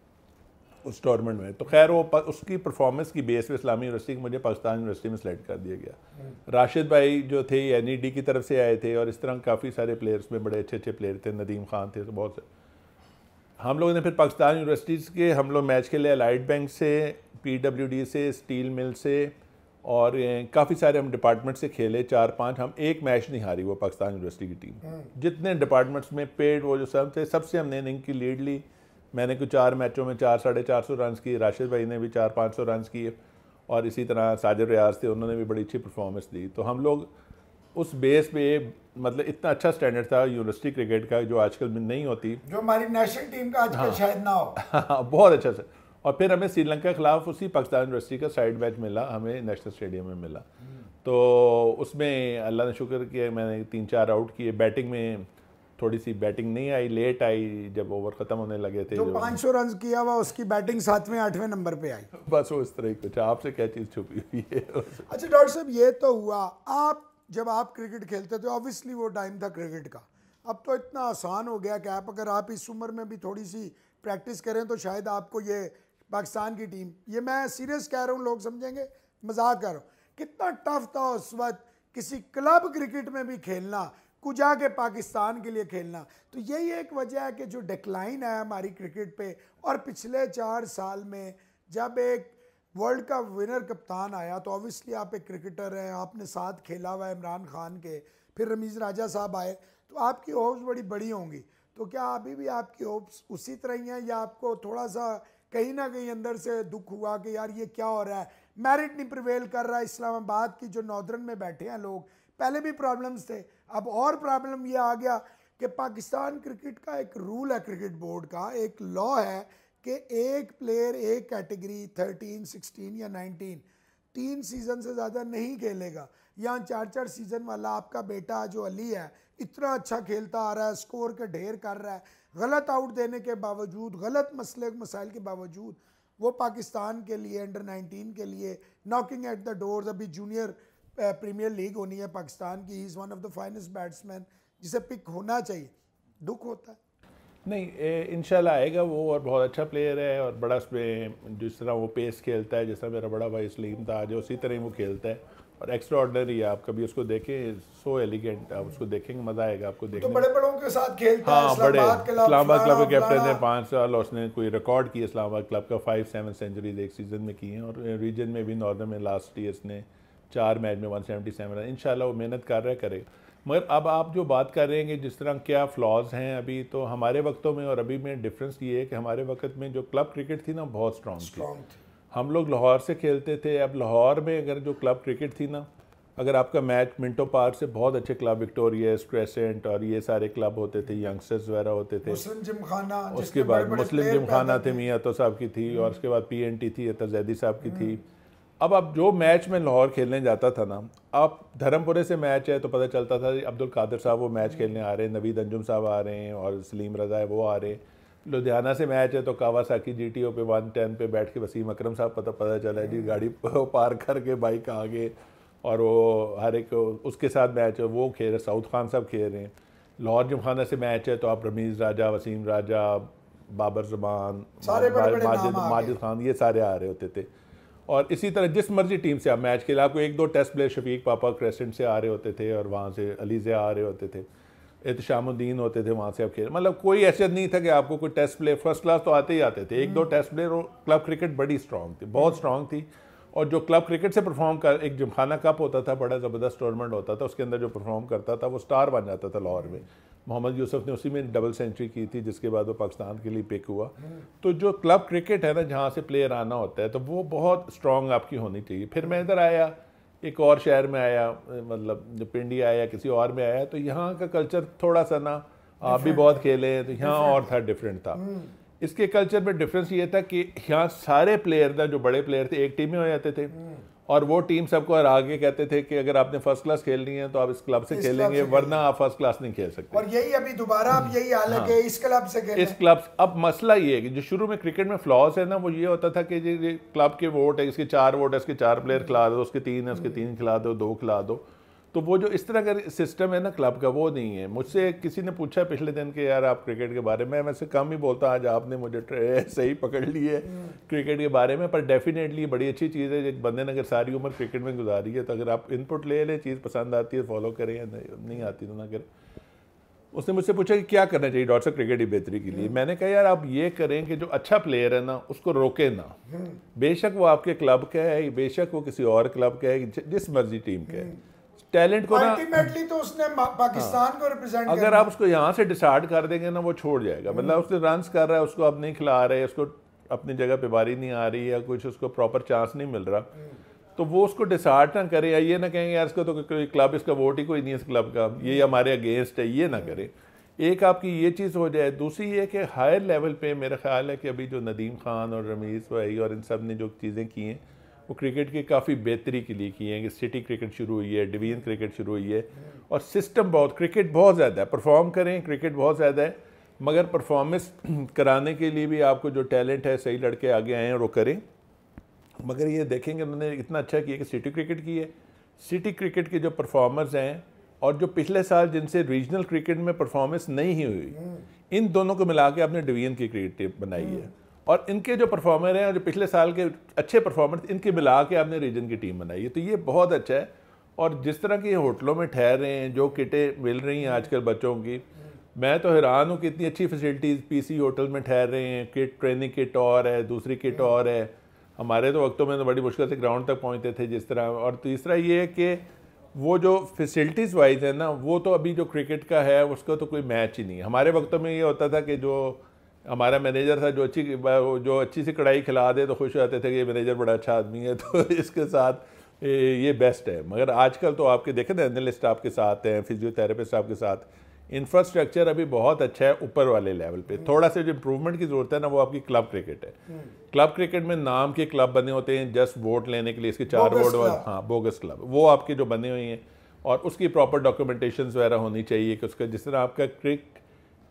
उस टूर्नामेंट में। तो खैर वो उसकी परफॉर्मेंस की बेस पे इस्लामी यूनिवर्सिटी मुझे पाकिस्तान यूनिवर्सिटी में सेलेक्ट कर दिया गया। राशिद भाई जो थे एन e की तरफ़ से आए थे और इस तरह काफ़ी सारे प्लेयर्स में बड़े अच्छे अच्छे प्लेयर थे नदीम खान थे तो बहुत से। हम लोगों ने फिर पाकिस्तान यूनिवर्सिटीज़ के हम लोग मैच खेले अलाइट बैंक से पी डब्ल्यू डी से स्टील मिल से और काफ़ी सारे हम डिपार्टमेंट से खेले चार पाँच हम एक मैच नहीं हारी वो पाकिस्तान यूनिवर्सिटी की टीम हम्म। जितने डिपार्टमेंट्स में पेड वो जो सब थे सबसे हमने इनिंग की लीड ली। मैंने कुछ चार मैचों में चार साढ़े चार सौ रन किए राशिद भाई ने भी चार पाँच सौ रन किए और इसी तरह साजिद रियाज थे उन्होंने भी बड़ी अच्छी परफॉर्मेंस दी। तो हम लोग उस बेस पे मतलब इतना अच्छा स्टैंडर्ड था यूनिवर्सिटी क्रिकेट का जो आजकल में नहीं होती। जो हमारी नेशनल टीम का आजकल हाँ, शायद ना हो। हाँ, बहुत अच्छा सर और फिर हमें श्रीलंका के खिलाफ उसी पाकिस्तान यूनिवर्सिटी का साइड मैच मिला हमें नेशनल स्टेडियम में मिला। तो उसमें अल्लाह ने शुक्र किया मैंने तीन चार आउट किए। बैटिंग में थोड़ी सी बैटिंग नहीं आई लेट आई जब ओवर ख़त्म होने लगे थे जो पाँच सौ रन किया हुआ उसकी बैटिंग सातवें आठवें नंबर पे आई। बस वो इस तरह कुछ। आपसे क्या चीज़ छुपी हुई है? अच्छा डॉक्टर साहब ये तो हुआ आप जब आप क्रिकेट खेलते थे ऑब्वियसली वो टाइम था क्रिकेट का। अब तो इतना आसान हो गया कि आप अगर आप इस उम्र में भी थोड़ी सी प्रैक्टिस करें तो शायद आपको ये पाकिस्तान की टीम ये मैं सीरियस कह रहा हूँ लोग समझेंगे मज़ाक कर रहा हूँ। कितना टफ था उस वक्त किसी क्लब क्रिकेट में भी खेलना कुजा के पाकिस्तान के लिए खेलना। तो यही एक वजह है कि जो डिक्लाइन है हमारी क्रिकेट पे, और पिछले चार साल में जब एक वर्ल्ड कप विनर कप्तान आया तो ऑब्वियसली आप एक क्रिकेटर हैं, आपने साथ खेला हुआ है इमरान खान के, फिर रमीज़ राजा साहब आए तो आपकी होप्स बड़ी बड़ी होंगी। तो क्या अभी भी आपकी होप्स उसी तरह ही हैं, या आपको थोड़ा सा कहीं ना कहीं अंदर से दुख हुआ कि यार ये क्या हो रहा है? मेरिट नहीं प्रिवेल कर रहा है इस्लामाबाद की जो नॉर्दर्न में बैठे हैं लोग पहले भी प्रॉब्लम्स थे। अब और प्रॉब्लम ये आ गया कि पाकिस्तान क्रिकेट का एक रूल है क्रिकेट बोर्ड का, एक लॉ है कि एक प्लेयर एक कैटेगरी थर्टीन सिक्सटीन या नाइनटीन तीन सीज़न से ज़्यादा नहीं खेलेगा। यहाँ चार चार सीज़न वाला आपका बेटा जो अली है, इतना अच्छा खेलता आ रहा है स्कोर के ढेर कर रहा है। गलत आउट देने के बावजूद, गलत मसले, मसाइल के बावजूद, वो पाकिस्तान के लिए अंडर 19 के लिए नॉकिंग एट द डोर्स अभी जूनियर प्रीमियर लीग होनी है पाकिस्तान की। Is one of the finest batsman जिसे पिक होना चाहिए। दुख होता है। नहीं इनशाला आएगा वो और बहुत अच्छा प्लेयर है और बड़ा उसमें जिस तरह वो पेस खेलता है जिस तरह मेरा बड़ा भाई सलीम था आज उसी तरह वो खेलता है। और एक्स्ट्रा ऑर्डनरी है आप कभी उसको देखें सो एलिगेंट आप उसको देखेंगे मज़ा आएगा आपको तो बड़े बड़ों के साथ खेलता हाँ है बड़े। इस्लामाबाद क्लब इस्लामाबाद क्लब के कैप्टन है पाँच साल और उसने कोई रिकॉर्ड किया इस्लामाबाद क्लब का फाइव सेवन सेंचुरीज एक सीज़न में की हैं और रीजन में भी नॉर्दर्न में लास्ट ईयर ने चार मैच में वन सेवेंटी सेवन इन वो मेहनत कर रहा है करेगा मगर अब आप जो बात कर रहे हैं कि जिस तरह क्या फ्लॉज हैं अभी तो हमारे वक्तों में और अभी में डिफरेंस ये है कि हमारे वक्त में जो क्लब क्रिकेट थी ना बहुत स्ट्रॉन्ग थी। हम लोग लाहौर से खेलते थे। अब लाहौर में अगर जो क्लब क्रिकेट थी ना अगर आपका मैच मिंटो पार्क से बहुत अच्छे क्लब विक्टोरिया क्रेसेंट और ये सारे क्लब होते थे यंगस्टर्स वगैरह होते थे। मुस्लिम जिम खाना उसके बाद मुस्लिम player जिम खाना थे मियाँ तो साहब की थी और उसके बाद पीएनटी थी अतर जैदी साहब की थी। अब अब जो मैच में लाहौर खेलने जाता था ना अब धर्मपुरे से मैच है तो पता चलता था अब्दुल कादिर साहब वो मैच खेलने आ रहे हैं नवीद अंजुम साहब आ रहे हैं और सलीम रज़ा है वो आ रहे। हैं लुधियाना से मैच है तो कावासाकी जी टी ओ पे वन टेन पे बैठ के वसीम अकरम साहब पता पता चला है जी गाड़ी पार करके बाइक आगे और वो हर एक उसके साथ मैच है वो खेल रहे साउथ खान साहब खेल रहे हैं। लाहौर जिमखाना से मैच है तो आप रमीज़ राजा वसीम राजा बाबर जबान माजिद माजिद खान ये सारे आ रहे होते थे। और इसी तरह जिस मर्ज़ी टीम से आप मैच खेले आपको एक दो टेस्ट प्लेयर शफीक पापा क्रेसेंट से आ रहे होते थे और वहाँ से अली से आ रहे होते थे एहतशामुद्दीन होते थे वहाँ से आप खेल। मतलब कोई ऐसा नहीं था कि आपको कोई टेस्ट प्लेयर फ़र्स्ट क्लास तो आते ही आते थे। एक दो टेस्ट प्लेयर और क्लब क्रिकेट बड़ी स्ट्रॉन्ग थी बहुत स्ट्रॉन्ग थी। और जो क्लब क्रिकेट से परफॉर्म कर एक जिमखाना कप होता था बड़ा ज़बरदस्त टूर्नामेंट होता था उसके अंदर जो परफॉर्म करता था वो स्टार बन जाता था लाहौर में। मोहम्मद यूसुफ ने उसी में डबल सेंचुरी की थी जिसके बाद वो पाकिस्तान के लिए पिक हुआ। तो जो क्लब क्रिकेट है ना जहाँ से प्लेयर आना होता है तो वो बहुत स्ट्रॉन्ग आपकी होनी चाहिए। फिर मैं इधर आया एक और शहर में आया मतलब जो पिंडी आया किसी और में आया तो यहाँ का कल्चर थोड़ा सा ना आप भी बहुत खेले हैं तो यहाँ और था डिफरेंट था। इसके कल्चर में डिफरेंस ये था कि यहाँ सारे प्लेयर ना जो बड़े प्लेयर थे एक टीम में हो जाते थे। और वो टीम सबको आगे कहते थे कि अगर आपने फ़र्स्ट क्लास खेलनी है तो आप इस क्लब से खेलेंगे वरना आप फ़र्स्ट क्लास नहीं खेल सकते। और यही अभी दोबारा आप यही हालत है इस क्लब से खेले। हाँ। इस क्लब अब मसला ये है कि जो शुरू में क्रिकेट में फ्लॉज है ना वो ये होता था कि क्लब के वोट है इसके चार वोट है इसके चार प्लेयर खिला दो उसके तीन है उसके तीन खिला दो दो खिला दो। तो वो जो इस तरह का सिस्टम है ना क्लब का वो नहीं है। मुझसे किसी ने पूछा पिछले दिन कि यार आप क्रिकेट के बारे में वैसे कम ही बोलता आज आपने मुझे सही पकड़ ली है क्रिकेट के बारे में पर डेफिनेटली बड़ी अच्छी चीज़ है एक बंदे ने अगर सारी उम्र क्रिकेट में गुजारी है तो अगर आप इनपुट ले लें चीज़ पसंद आती है फॉलो करें या नहीं आती तो ना करें। उसने मुझसे पूछा कि क्या करना चाहिए डॉक्टर साहब क्रिकेट की बेहतरी के लिए। मैंने कहा यार आप ये करें कि जो अच्छा प्लेयर है ना उसको रोके ना। बेशक वो आपके क्लब का है बेशक वो किसी और क्लब का है जिस मर्ज़ी टीम का है। टैलेंट को ना अल्टीमेटली तो उसने मा- पाकिस्तान को रिप्रेजेंट अगर आप उसको यहाँ से डिसाइड कर देंगे ना वो छोड़ जाएगा। मतलब उसने रन्स कर रहा है उसको अब नहीं खिला रहे उसको अपनी जगह पे बारी नहीं आ रही या कुछ उसको प्रॉपर चांस नहीं मिल रहा। तो वो उसको डिसाइड ना करे या ये ना कहेंगे यार इसको तो कोई क्लब इसका वोट ही कोई नहीं है इस क्लब का। ये हमारे अगेंस्ट है ये ना करे। एक आपकी ये चीज़ हो जाए दूसरी ये कि हायर लेवल पे मेरा ख्याल है कि अभी जो नदीम खान और रमीज़ भाई और इन सबने जो चीज़ें की हैं वो क्रिकेट की काफ़ी बेहतरी के लिए की हैं कि सिटी क्रिकेट शुरू हुई है डिवीज़न क्रिकेट शुरू हुई है और सिस्टम बहुत क्रिकेट बहुत ज़्यादा है। परफॉर्म करें क्रिकेट बहुत ज़्यादा है मगर परफॉर्मेंस कराने के लिए भी आपको जो टैलेंट है सही लड़के आगे आए हैं और वो करें। मगर ये देखेंगे उन्होंने इतना अच्छा किया कि सिटी क्रिकेट की है। सिटी क्रिकेट के जो परफॉर्मर्स हैं और जो पिछले साल जिनसे रीजनल क्रिकेट में परफॉर्मेंस नहीं हुई इन दोनों को मिला के आपने डिवीज़न की क्रिकेट टीम बनाई है। और इनके जो परफॉर्मर हैं और जो पिछले साल के अच्छे परफॉर्मर थे, इनके मिला के आपने रीजन की टीम बनाई है। तो ये बहुत अच्छा है। और जिस तरह के होटलों में ठहर रहे हैं जो किटें मिल रही हैं आजकल बच्चों की मैं तो हैरान हूँ कि इतनी अच्छी फैसिलिटीज़ पीसी होटल में ठहर रहे हैं। किट ट्रेनिंग किट और है दूसरी किट और है। हमारे तो वक्तों में तो बड़ी मुश्किल से ग्राउंड तक पहुँचते थे जिस तरह। और तीसरा ये है कि वो जो फैसिलिटीज़ वाइज है ना वो तो अभी जो क्रिकेट का है उसका तो कोई मैच ही नहीं है। हमारे वक्तों में ये होता था कि जो हमारा मैनेजर था जो अच्छी जो अच्छी सी कढ़ाई खिला दे तो खुश हो जाते थे कि ये मैनेजर बड़ा अच्छा आदमी है तो इसके साथ ये बेस्ट है। मगर आजकल तो आपके देखें ना एनालिस्ट आपके साथ हैं फिजियोथेरेपिस्ट आपके साथ इंफ्रास्ट्रक्चर अभी बहुत अच्छा है ऊपर वाले लेवल पे। थोड़ा सा जो इम्प्रूवमेंट की ज़रूरत है ना वो आपकी क्लब क्रिकेट है। क्लब क्रिकेट में नाम के क्लब बने होते हैं जस्ट वोट लेने के लिए इसके चार वोट वाले हाँ बोगस क्लब वो आपके जो बने हुए हैं और उसकी प्रॉपर डॉक्यूमेंटेशन वगैरह होनी चाहिए कि उसका जिस तरह आपका क्रिक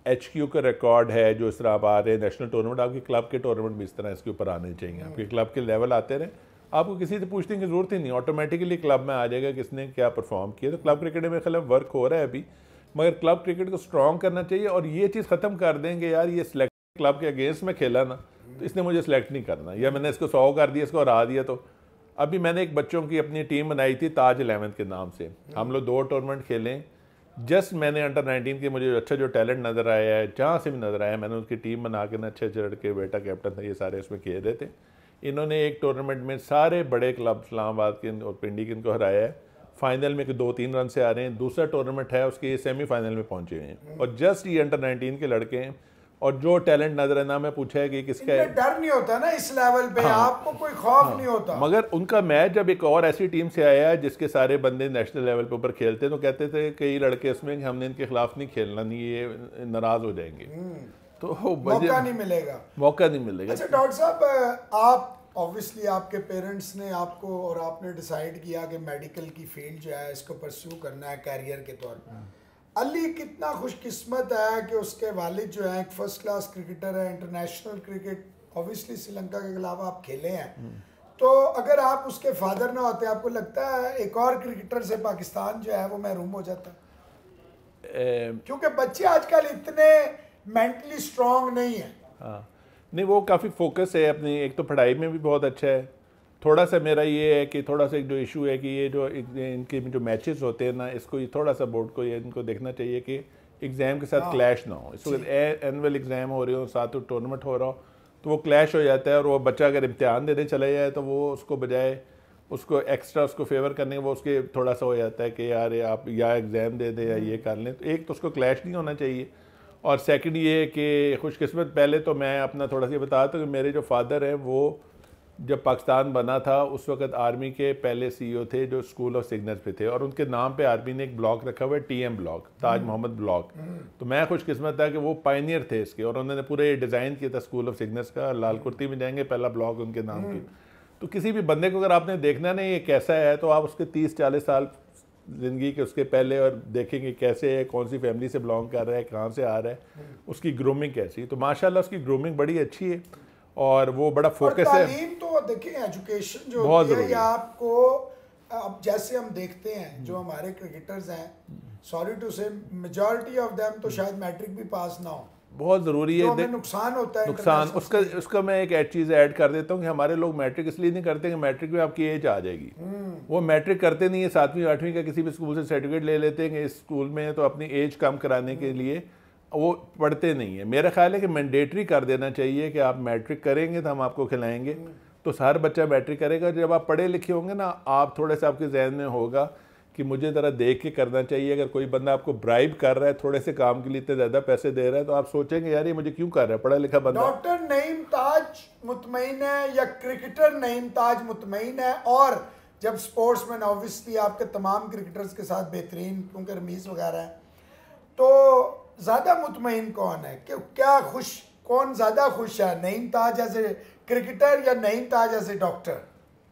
एच क्यू का रिकॉर्ड है जो इस तरह आप आ रहे हैं नेशनल टूर्नामेंट आपके क्लब के टूर्नामेंट भी इस तरह इसके ऊपर आने चाहिए। आपके क्लब के लेवल आते रहे। आपको किसी से पूछने की ज़रूरत ही नहीं ऑटोमेटिकली क्लब में आ जाएगा किसने क्या परफॉर्म किया। तो क्लब क्रिकेट में खिलाफ वर्क हो रहा है अभी मगर क्लब क्रिकेट को स्ट्रॉन्ग करना चाहिए और ये चीज़ ख़त्म कर देंगे यार ये सिलेक्ट क्लब के अगेंस्ट में खेला ना तो इसने मुझे सिलेक्ट नहीं करना। या मैंने इसको सौ कर दिया इसको हरा दिया तो अभी मैंने एक बच्चों की अपनी टीम बनाई थी ताज इलेवेंथ के नाम से। हम लोग दो टूर्नामेंट खेलें जस्ट मैंने अंडर 19 के मुझे अच्छा जो टैलेंट नज़र आया है, जहाँ से भी नज़र आया, मैंने उनकी टीम बना के ना अच्छे अच्छे लड़के, बेटा, कैप्टन थे ये सारे उसमें खेल रहे थे। इन्होंने एक टूर्नामेंट में सारे बड़े क्लब इस्लामाबाद के, और पिंडी के इनको हराया है। फाइनल में दो तीन रन से आ रहे हैं। दूसरा टूर्नामेंट है, उसके सेमीफाइनल में पहुँचे हुए हैं। और जस्ट ये अंडर 19 के लड़के हैं और जो टैलेंट नज़र है ना मैं पूछा है कि किसका है? डर नहीं होता ना इस लेवल पे हाँ, आपको कोई खौफ हाँ, नहीं होता। मगर उनका मैच जब एक और ऐसी टीम से आया है जिसके सारे बंदे नेशनल लेवल पे ऊपर खेलते तो कहते थे कई लड़के इसमें हमने इनके खिलाफ नहीं खेलना नहीं ये नाराज़ हो जाएँगे। हम्म। तो मौका नहीं मिलेगा। मौका नहीं मिलेगा। अच्छा डॉक्टर साहब आप ऑब्वियसली आपके पेरेंट्स ने आपको और आपने डिसाइड किया कि मेडिकल की फ़ील्ड जो है इसको परस्यू करना है कैरियर के तौर पर अली कितना खुशकिस्मत है कि उसके वालिद जो है एक फ़र्स्ट क्लास क्रिकेटर है इंटरनेशनल क्रिकेट ऑब्वियसली श्रीलंका के खिलाफ आप खेले हैं। तो अगर आप उसके फादर ना होते आपको लगता है एक और क्रिकेटर से पाकिस्तान जो है वो महरूम हो जाता? क्योंकि बच्चे आजकल इतने मेंटली स्ट्रांग नहीं है। हाँ। नहीं वो काफ़ी फोकस है अपनी। एक तो पढ़ाई में भी बहुत अच्छा है। थोड़ा सा मेरा ये है कि थोड़ा सा एक जो इशू है कि ये जो इनके जो मैचेस होते हैं ना इसको ये थोड़ा सा बोर्ड को ये इनको देखना चाहिए कि एग्ज़ाम के साथ क्लैश ना हो। इस वक्त एनुअल एग्ज़ाम हो रहे हो साथ टूर्नामेंट हो रहा हो तो वो क्लैश हो जाता है और वो बच्चा अगर इम्तहान देने चला जाए तो वो उसको बजाय उसको एक्स्ट्रा उसको फेवर करने वो उसके थोड़ा सा हो जाता है कि यार आप या एग्ज़ाम दे दें या ये कर लें। तो एक तो उसको क्लैश नहीं होना चाहिए। और सेकंड ये है कि खुशकिस्मत पहले तो मैं अपना थोड़ा सा बताता हूँ कि मेरे जो फादर हैं वो जब पाकिस्तान बना था उस वक्त आर्मी के पहले सीईओ थे जो स्कूल ऑफ़ सिग्नल्स पे थे और उनके नाम पे आर्मी ने एक ब्लॉक रखा हुआ है TM block Taj hmm. Mohammad block hmm. तो मैं खुशकिस्मत था कि वो पाइनियर थे इसके और उन्होंने पूरे डिज़ाइन किया था स्कूल ऑफ़ सिग्नल्स का लाल कुर्ती में जाएँगे पहला ब्लॉक उनके नाम की हम्म। तो किसी भी बंदे को अगर आपने देखना नहीं ये कैसा है तो आप उसके तीस चालीस साल ज़िंदगी के उसके पहले और देखेंगे कैसे है कौन सी फैमिली से बिलोंग कर रहा है कहाँ से आ रहा है उसकी ग्रूमिंग कैसी तो माशाल्लाह उसकी ग्रूमिंग बड़ी अच्छी है और वो बड़ा फोकस है। तो देखिए एजुकेशन जो बहुत है या आपको अब जैसे हम देखते हैं जो हमारे क्रिकेटर्स हैं सॉरी टू से मेजॉरिटी ऑफ़ देम तो शायद मैट्रिक भी पास ना हो। बहुत ज़रूरी है। तो नुकसान होता है नुकसान उसका उसका मैं एक ऐड चीज़ ऐड कर देता हूँ कि हमारे लोग मैट्रिक इसलिए नहीं करते कि मैट्रिक में आपकी एज आ जाएगी। हम्म। वो मैट्रिक करते नहीं है सातवीं आठवीं का किसी भी स्कूल से सर्टिफिकेट ले लेते हैं कि इस स्कूल में तो अपनी एज कम कराने के लिए। वो पढ़ते नहीं है। मेरा ख्याल है कि मैंडेटरी कर देना चाहिए कि आप मैट्रिक करेंगे तो हम आपको खिलाएँगे। तो हर बच्चा मैट्रिक करेगा। जब आप पढ़े लिखे होंगे ना, आप थोड़े से आपके जहन में होगा कि मुझे ज़रा देख के करना चाहिए। अगर कोई बंदा आपको ब्राइब कर रहा है, थोड़े से काम के लिए इतने ज़्यादा पैसे दे रहा है तो आप सोचेंगे, यार, ये मुझे क्यों कर रहा है? पढ़ा लिखा बंदा। डॉक्टर नईम ताज मुतमिन है या क्रिकेटर नईम ताज मुतमिन है? और जब स्पोर्ट्समैन ऑब्वियसली आपके तमाम क्रिकेटर्स के साथ बेहतरीन, क्योंकि रमीज वगैरह है। तो ज़्यादा मुतमिन कौन है? कि क्या खुश कौन ज़्यादा खुश है? Naeem Taj as a cricketer या Naeem Taj as a doctor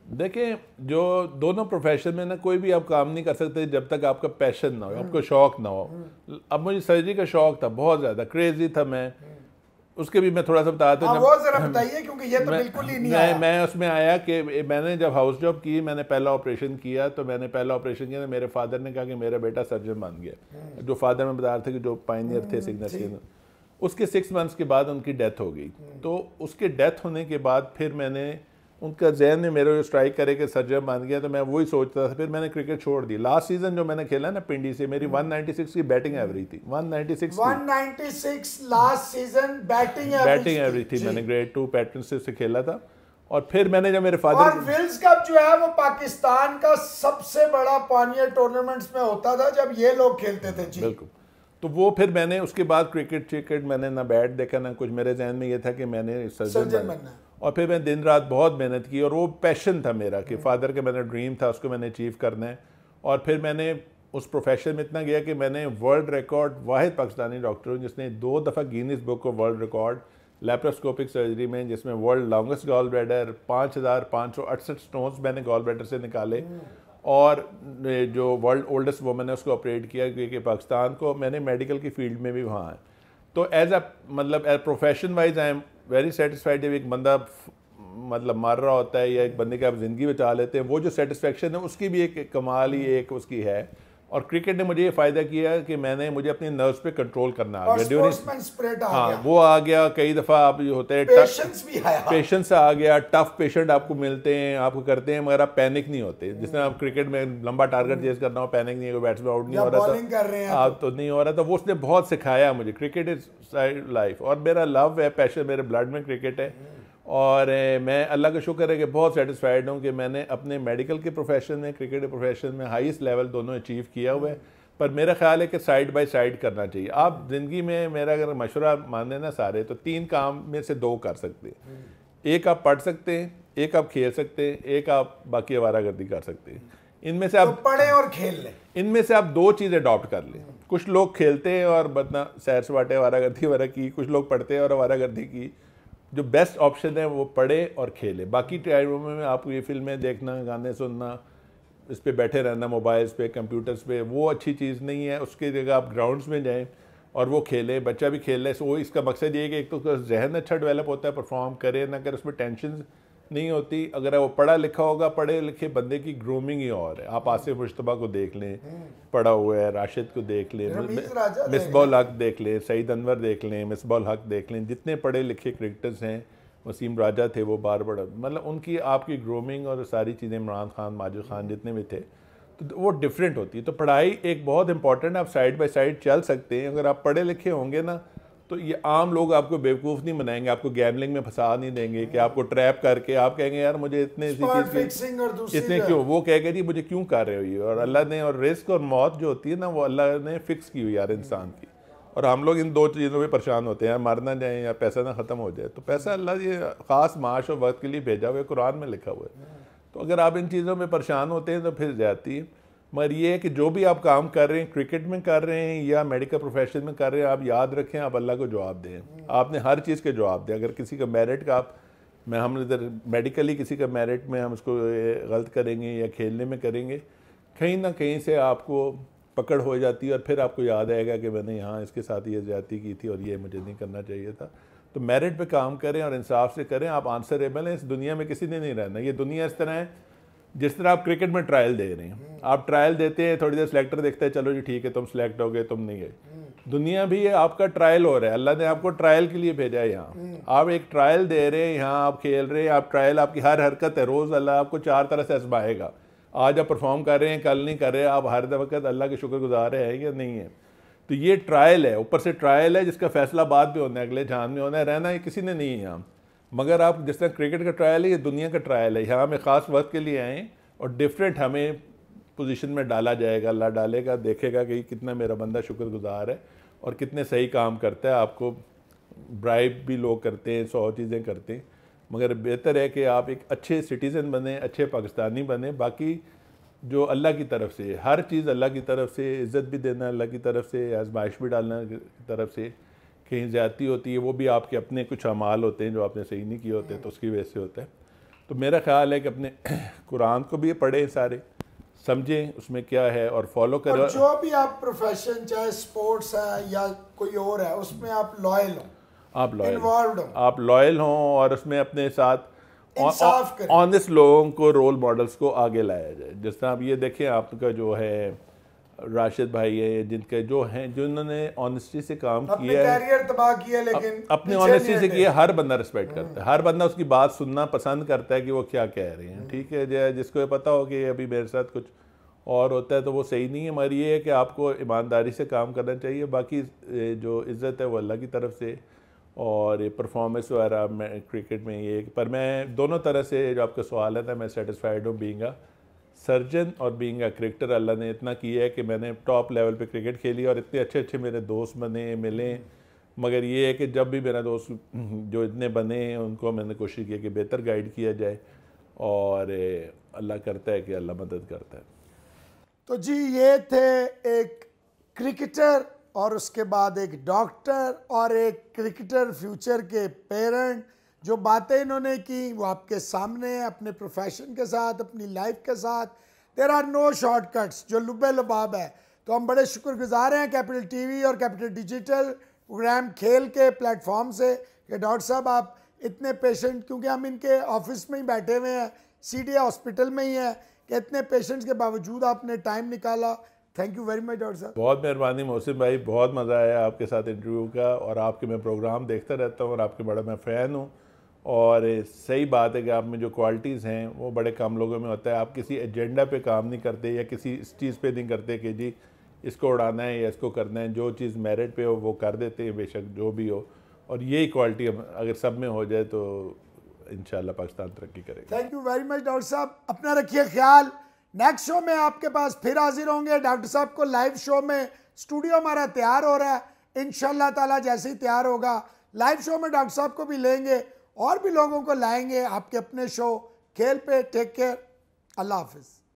देखें जो दोनों प्रोफेशन में ना कोई भी आप काम नहीं कर सकते जब तक आपका पैशन ना हो आपको शौक ना हो। अब मुझे सर्जरी का शौक था बहुत ज़्यादा। क्रेजी था मैं। उसके भी मैं थोड़ा सा बताता हूँ वो जरा बताइए क्योंकि ये तो बिल्कुल ही नहीं मैं, आया। मैं उसमें आया कि मैंने जब हाउस जॉब की मैंने पहला ऑपरेशन किया तो मैंने पहला ऑपरेशन किया तो मेरे फादर ने कहा कि मेरा बेटा सर्जन बन गया हम्म। जो फादर में बता रहे थे कि जो पाइनियर थे सिग्नल के उसके सिक्स मंथ्स के बाद उनकी डेथ हो गई हम्म। तो उसके डेथ होने के बाद फिर मैंने उनका जहन में मेरे स्ट्राइक करे कि सर्जन बन गया तो मैं वही सोचता था फिर मैंने क्रिकेट छोड़ दी। लास्ट सीज़न जो मैंने खेला ना पिंडी से मेरी 196 की बैटिंग एवरेज थी। 196 196 last season batting average batting average थी। मैंने ग्रेड टू पैटर्न से खेला था। और फिर मैंने जब मेरे फादर और विल्स कप जो है वो पाकिस्तान का सबसे बड़ा पानियर टूर्नामेंट्स में होता था जब ये लोग खेलते थे। जी। बिल्कुल। तो वो फिर मैंने उसके बाद क्रिकेट क्रिकेट मैंने ना बैट देखा ना कुछ। मेरे जहन में ये था कि मैंने सर्जन बनना। और फिर मैं दिन रात बहुत मेहनत की और वो पैशन था मेरा कि फादर। का मेरा ड्रीम था उसको मैंने अचीव करना है और फिर मैंने उस प्रोफेशन में इतना गया कि मैंने वर्ल्ड रिकॉर्ड वाहिद पाकिस्तानी डॉक्टर हूँ जिसने दो दफ़ा Guinness book of world record laparoscopic surgery में जिसमें वर्ल्ड लॉन्गेस्ट गॉल ब्लैडर पाँच हज़ार पाँच सौ अड़सठ स्टोन्स मैंने गॉल ब्लैडर से निकाले हम्म। और जो वर्ल्ड ओल्डेस्ट वुमन है उसको ऑपरेट किया क्योंकि पाकिस्तान को मैंने मेडिकल की फ़ील्ड में भी वहाँ है तो एज अ मतलब as profession wise I am very satisfied जब एक बंदा मतलब मर रहा होता है या एक बंदे की आप ज़िंदगी बचा लेते हैं, वो जो सेटिस्फेक्शन है, उसकी भी एक कमाल ही एक उसकी है। और क्रिकेट ने मुझे ये फ़ायदा किया कि मैंने मुझे अपने नर्व्स पे कंट्रोल करना आ गया। ड्यूरिंग हाँ गया। वो आ गया कई दफ़ा आप जो होते हैं पेशेंस भी आया। पेशेंस आ गया टफ पेशेंट आपको मिलते हैं आपको करते हैं मगर आप पैनिक नहीं होते। जिसने आप क्रिकेट में लंबा टारगेट चेस करना हो पैनिक नहीं है बैट्समैन आउट नहीं हो रहा कर रहे हैं था आप तो नहीं हो रहा था। वो उसने बहुत सिखाया मुझे। क्रिकेट इज़ लाइफ और मेरा लव है पैशन मेरे ब्लड में क्रिकेट है। और मैं अल्लाह का शुक्र है कि बहुत सेटिस्फाइड हूँ कि मैंने अपने मेडिकल के प्रोफेशन में क्रिकेट के प्रोफेशन में हाईएस्ट लेवल दोनों अचीव किया हुआ है। पर मेरा ख्याल है कि साइड बाय साइड करना चाहिए। आप ज़िंदगी में मेरा अगर मशवरा माने ना सारे तो तीन काम में से दो कर सकते हैं। एक आप पढ़ सकते हैं एक आप खेल सकते हैं एक आप बाकी आवारागर्दी कर सकते हैं। इनमें से आप तो आप पढ़े और खेल लें। इनमें से आप दो चीज़ अडॉप्ट कर लें। कुछ लोग खेलते हैं और बदना सैर सपाटे आवारागर्दी वगैरह की कुछ लोग पढ़ते हैं और आवारागर्दी की। जो बेस्ट ऑप्शन है वो पढ़े और खेले। बाकी टाइमों में आपको ये फ़िल्में देखना, गाने सुनना, इस पर बैठे रहना मोबाइल्स पे कंप्यूटर्स पे, वो अच्छी चीज़ नहीं है। उसकी जगह आप ग्राउंड्स में जाएँ और वो खेले, बच्चा भी खेल रहे वो इसका मकसद ये है कि एक तो जहन अच्छा डेवलप होता है परफॉर्म करे, ना करे उसमें टेंशन नहीं होती। अगर वो पढ़ा लिखा होगा पढ़े लिखे बंदे की ग्रूमिंग ही और है। आप आसिफ मुश्तबा को देख लें पढ़ा हुआ है राशिद को देख लें मिसबॉल हक देख लें सईद अनवर देख लें मिसबॉल हक देख लें। जितने पढ़े लिखे क्रिकेटर्स हैं वसीम राजा थे वो बार बड़ा मतलब उनकी आपकी ग्रूमिंग और सारी चीज़ें इमरान खान माजिद खान जितने भी थे तो वो डिफरेंट होती है। तो पढ़ाई एक बहुत इंपॉर्टेंट आप साइड बाय साइड चल सकते हैं। अगर आप पढ़े लिखे होंगे ना तो ये आम लोग आपको बेवकूफ़ नहीं बनाएँगे आपको गैमलिंग में फंसा नहीं देंगे कि आपको ट्रैप करके आप कहेंगे यार मुझे इतने इतने क्यों? वो कहेगा जी मुझे क्यों कर रहे हो ये? और अल्लाह ने और रिस्क और मौत जो होती है ना वो अल्लाह ने फिक्स की हुई यार इंसान की। और हम लोग इन दो चीज़ों पे परेशान होते हैं यार मर ना जाए या पैसा ना ख़त्म हो जाए। तो पैसा अल्लाह ये ख़ास माश और वक्त के लिए भेजा हुआ है कुरान में लिखा हुआ है। तो अगर आप इन चीज़ों में परेशान होते हैं तो फिर जाती है। मगर ये है कि जो भी आप काम कर रहे हैं क्रिकेट में कर रहे हैं या मेडिकल प्रोफेशन में कर रहे हैं, आप याद रखें, आप अल्लाह को जवाब दें। आपने हर चीज़ के जवाब दें। अगर किसी का मेरिट का आप, मैं हम इधर मेडिकली किसी का मेरिट में हम उसको गलत करेंगे या खेलने में करेंगे, कहीं ना कहीं से आपको पकड़ हो जाती है और फिर आपको याद आएगा कि मैंने यहाँ इसके साथ ये ज्यादती की थी और ये मुझे नहीं करना चाहिए था। तो मेरिट पे काम करें और इंसाफ से करें। आप आंसरेबल हैं। इस दुनिया में किसी ने नहीं रहना। ये दुनिया इस तरह है जिस तरह आप क्रिकेट में ट्रायल दे रहे हैं। आप ट्रायल देते हैं थोड़ी देर सेलेक्टर देखते हैं चलो जी ठीक है तुम सेलेक्ट हो गए तुम नहीं गए। दुनिया भी है आपका ट्रायल हो रहा है। अल्लाह ने आपको ट्रायल के लिए भेजा है यहाँ। आप एक ट्रायल दे रहे हैं यहाँ आप खेल रहे हैं आप ट्रायल आपकी हर हरकत है। रोज़ अल्लाह आपको चार तरह से आजमाएगा। आज आप परफॉर्म कर रहे हैं कल नहीं कर रहे आप हर वक्त अल्लाह के शुक्रगुजार हैं या नहीं है? तो ये ट्रायल है ऊपर से ट्रायल है जिसका फैसला बाद में होना है अगले जहान में होना है रहना ये किसी ने नहीं है यहाँ। मगर आप जिस तरह क्रिकेट का ट्रायल है, ये दुनिया का ट्रायल है। यहाँ हमें ख़ास वक्त के लिए आएँ और डिफरेंट हमें पोजीशन में डाला जाएगा अल्लाह डालेगा, देखेगा कि कितना मेरा बंदा शुक्रगुजार है और कितने सही काम करता है। आपको ब्राइब भी लोग करते हैं, सौ चीज़ें करते हैं। मगर बेहतर है कि आप एक अच्छे सिटीज़न बने, अच्छे पाकिस्तानी बने। बाकी जो अल्लाह की तरफ़ से, हर चीज़ अल्लाह की तरफ़ से, इज़्ज़त भी देना अल्लाह की तरफ़ से, आजमाइश भी डालना की तरफ़ से कहीं ज़्यादती होती है वो भी आपके अपने कुछ अमाल होते हैं जो आपने सही नहीं किए होते तो उसकी वजह से होता है। तो मेरा ख्याल है कि अपने कुरान को भी पढ़ें सारे समझें उसमें क्या है और फॉलो और करें जो भी आप प्रोफेशन चाहे स्पोर्ट्स है या कोई और है उसमें आप लॉयल हो आप लॉयल हो। आप लॉयल हों और उसमें अपने साथ ऑनेस्ट लोगों को रोल मॉडल्स को आगे लाया जाए। जिस तरह आप ये देखें आपका जो है राशिद भाई है जिनके जो हैं जिन्होंने ऑनेस्टी से काम किया है। कैरियर तबाह किया लेकिन अपने ऑनेस्टी से किया हर बंदा रिस्पेक्ट करता है हर बंदा उसकी बात सुनना पसंद करता है कि वो क्या कह रहे हैं। ठीक है जो जिसको ये पता हो कि अभी मेरे साथ कुछ और होता है तो वो सही नहीं है। मगर ये है कि आपको ईमानदारी से काम करना चाहिए। बाकी जो इज़्ज़त है वो अल्लाह की तरफ़ से और ये परफॉर्मेंस वगैरह मैं क्रिकेट में ये पर मैं दोनों तरह से जो आपका सवाल है था मैं सेटिस्फाइड हूँ बींग सर्जन और बींग क्रिकेटर अल्लाह ने इतना किया है कि मैंने टॉप लेवल पे क्रिकेट खेली और इतने अच्छे अच्छे मेरे दोस्त बने, मिले। मगर ये है कि जब भी मेरा दोस्त जो इतने बने, उनको मैंने कोशिश की कि बेहतर गाइड किया जाए और अल्लाह करता है कि अल्लाह मदद करता है। तो जी, ये थे एक क्रिकेटर और उसके बाद एक डॉक्टर और एक क्रिकेटर फ्यूचर के पेरेंट जो बातें इन्होंने की, वो आपके सामने है, अपने प्रोफेशन के साथ, अपनी लाइफ के साथ। देर आर नो शॉर्टकट्स जो लुबे लबाब है। तो हम बड़े शुक्रगुजार हैं कैपिटल टीवी और कैपिटल डिजिटल प्रोग्राम खेल के प्लेटफॉर्म से कि डॉक्टर साहब, आप इतने पेशेंट क्योंकि हम इनके ऑफ़िस में ही बैठे हुए हैं सी हॉस्पिटल में ही हैं, कि इतने पेशेंट्स के बावजूद आपने टाइम निकाला। Thank you very much doctor साहब। बहुत मेहरबानी मोहसिन भाई, बहुत मज़ा आया आपके साथ इंटरव्यू का, और आपके मैं प्रोग्राम देखता रहता हूँ, और आपके बड़ा मैं फ़ैन हूँ। और सही बात है कि आप में जो क्वालिटीज़ हैं, वो बड़े कम लोगों में होता है। आप किसी एजेंडा पे काम नहीं करते या किसी इस चीज़ पे नहीं करते कि जी, इसको उड़ाना है या इसको करना है। जो चीज़ मेरिट पे हो, वो कर देते हैं बेशक, जो भी हो। और यही क्वालिटी अगर सब में हो जाए तो इन पाकिस्तान तरक्की करेगा। Thank you very much doctor साहब। अपना रखिए ख्याल। नेक्स्ट शो में आपके पास फिर हाजिर होंगे। डॉक्टर साहब को लाइव शो में स्टूडियो हमारा तैयार हो रहा है। इन ताला जैसे ही तैयार होगा। लाइव शो में डॉक्टर साहब को भी लेंगे। और भी लोगों को लाएँगे आपके अपने शो। खेल पे टेक केयर अल्लाह हाफिज़।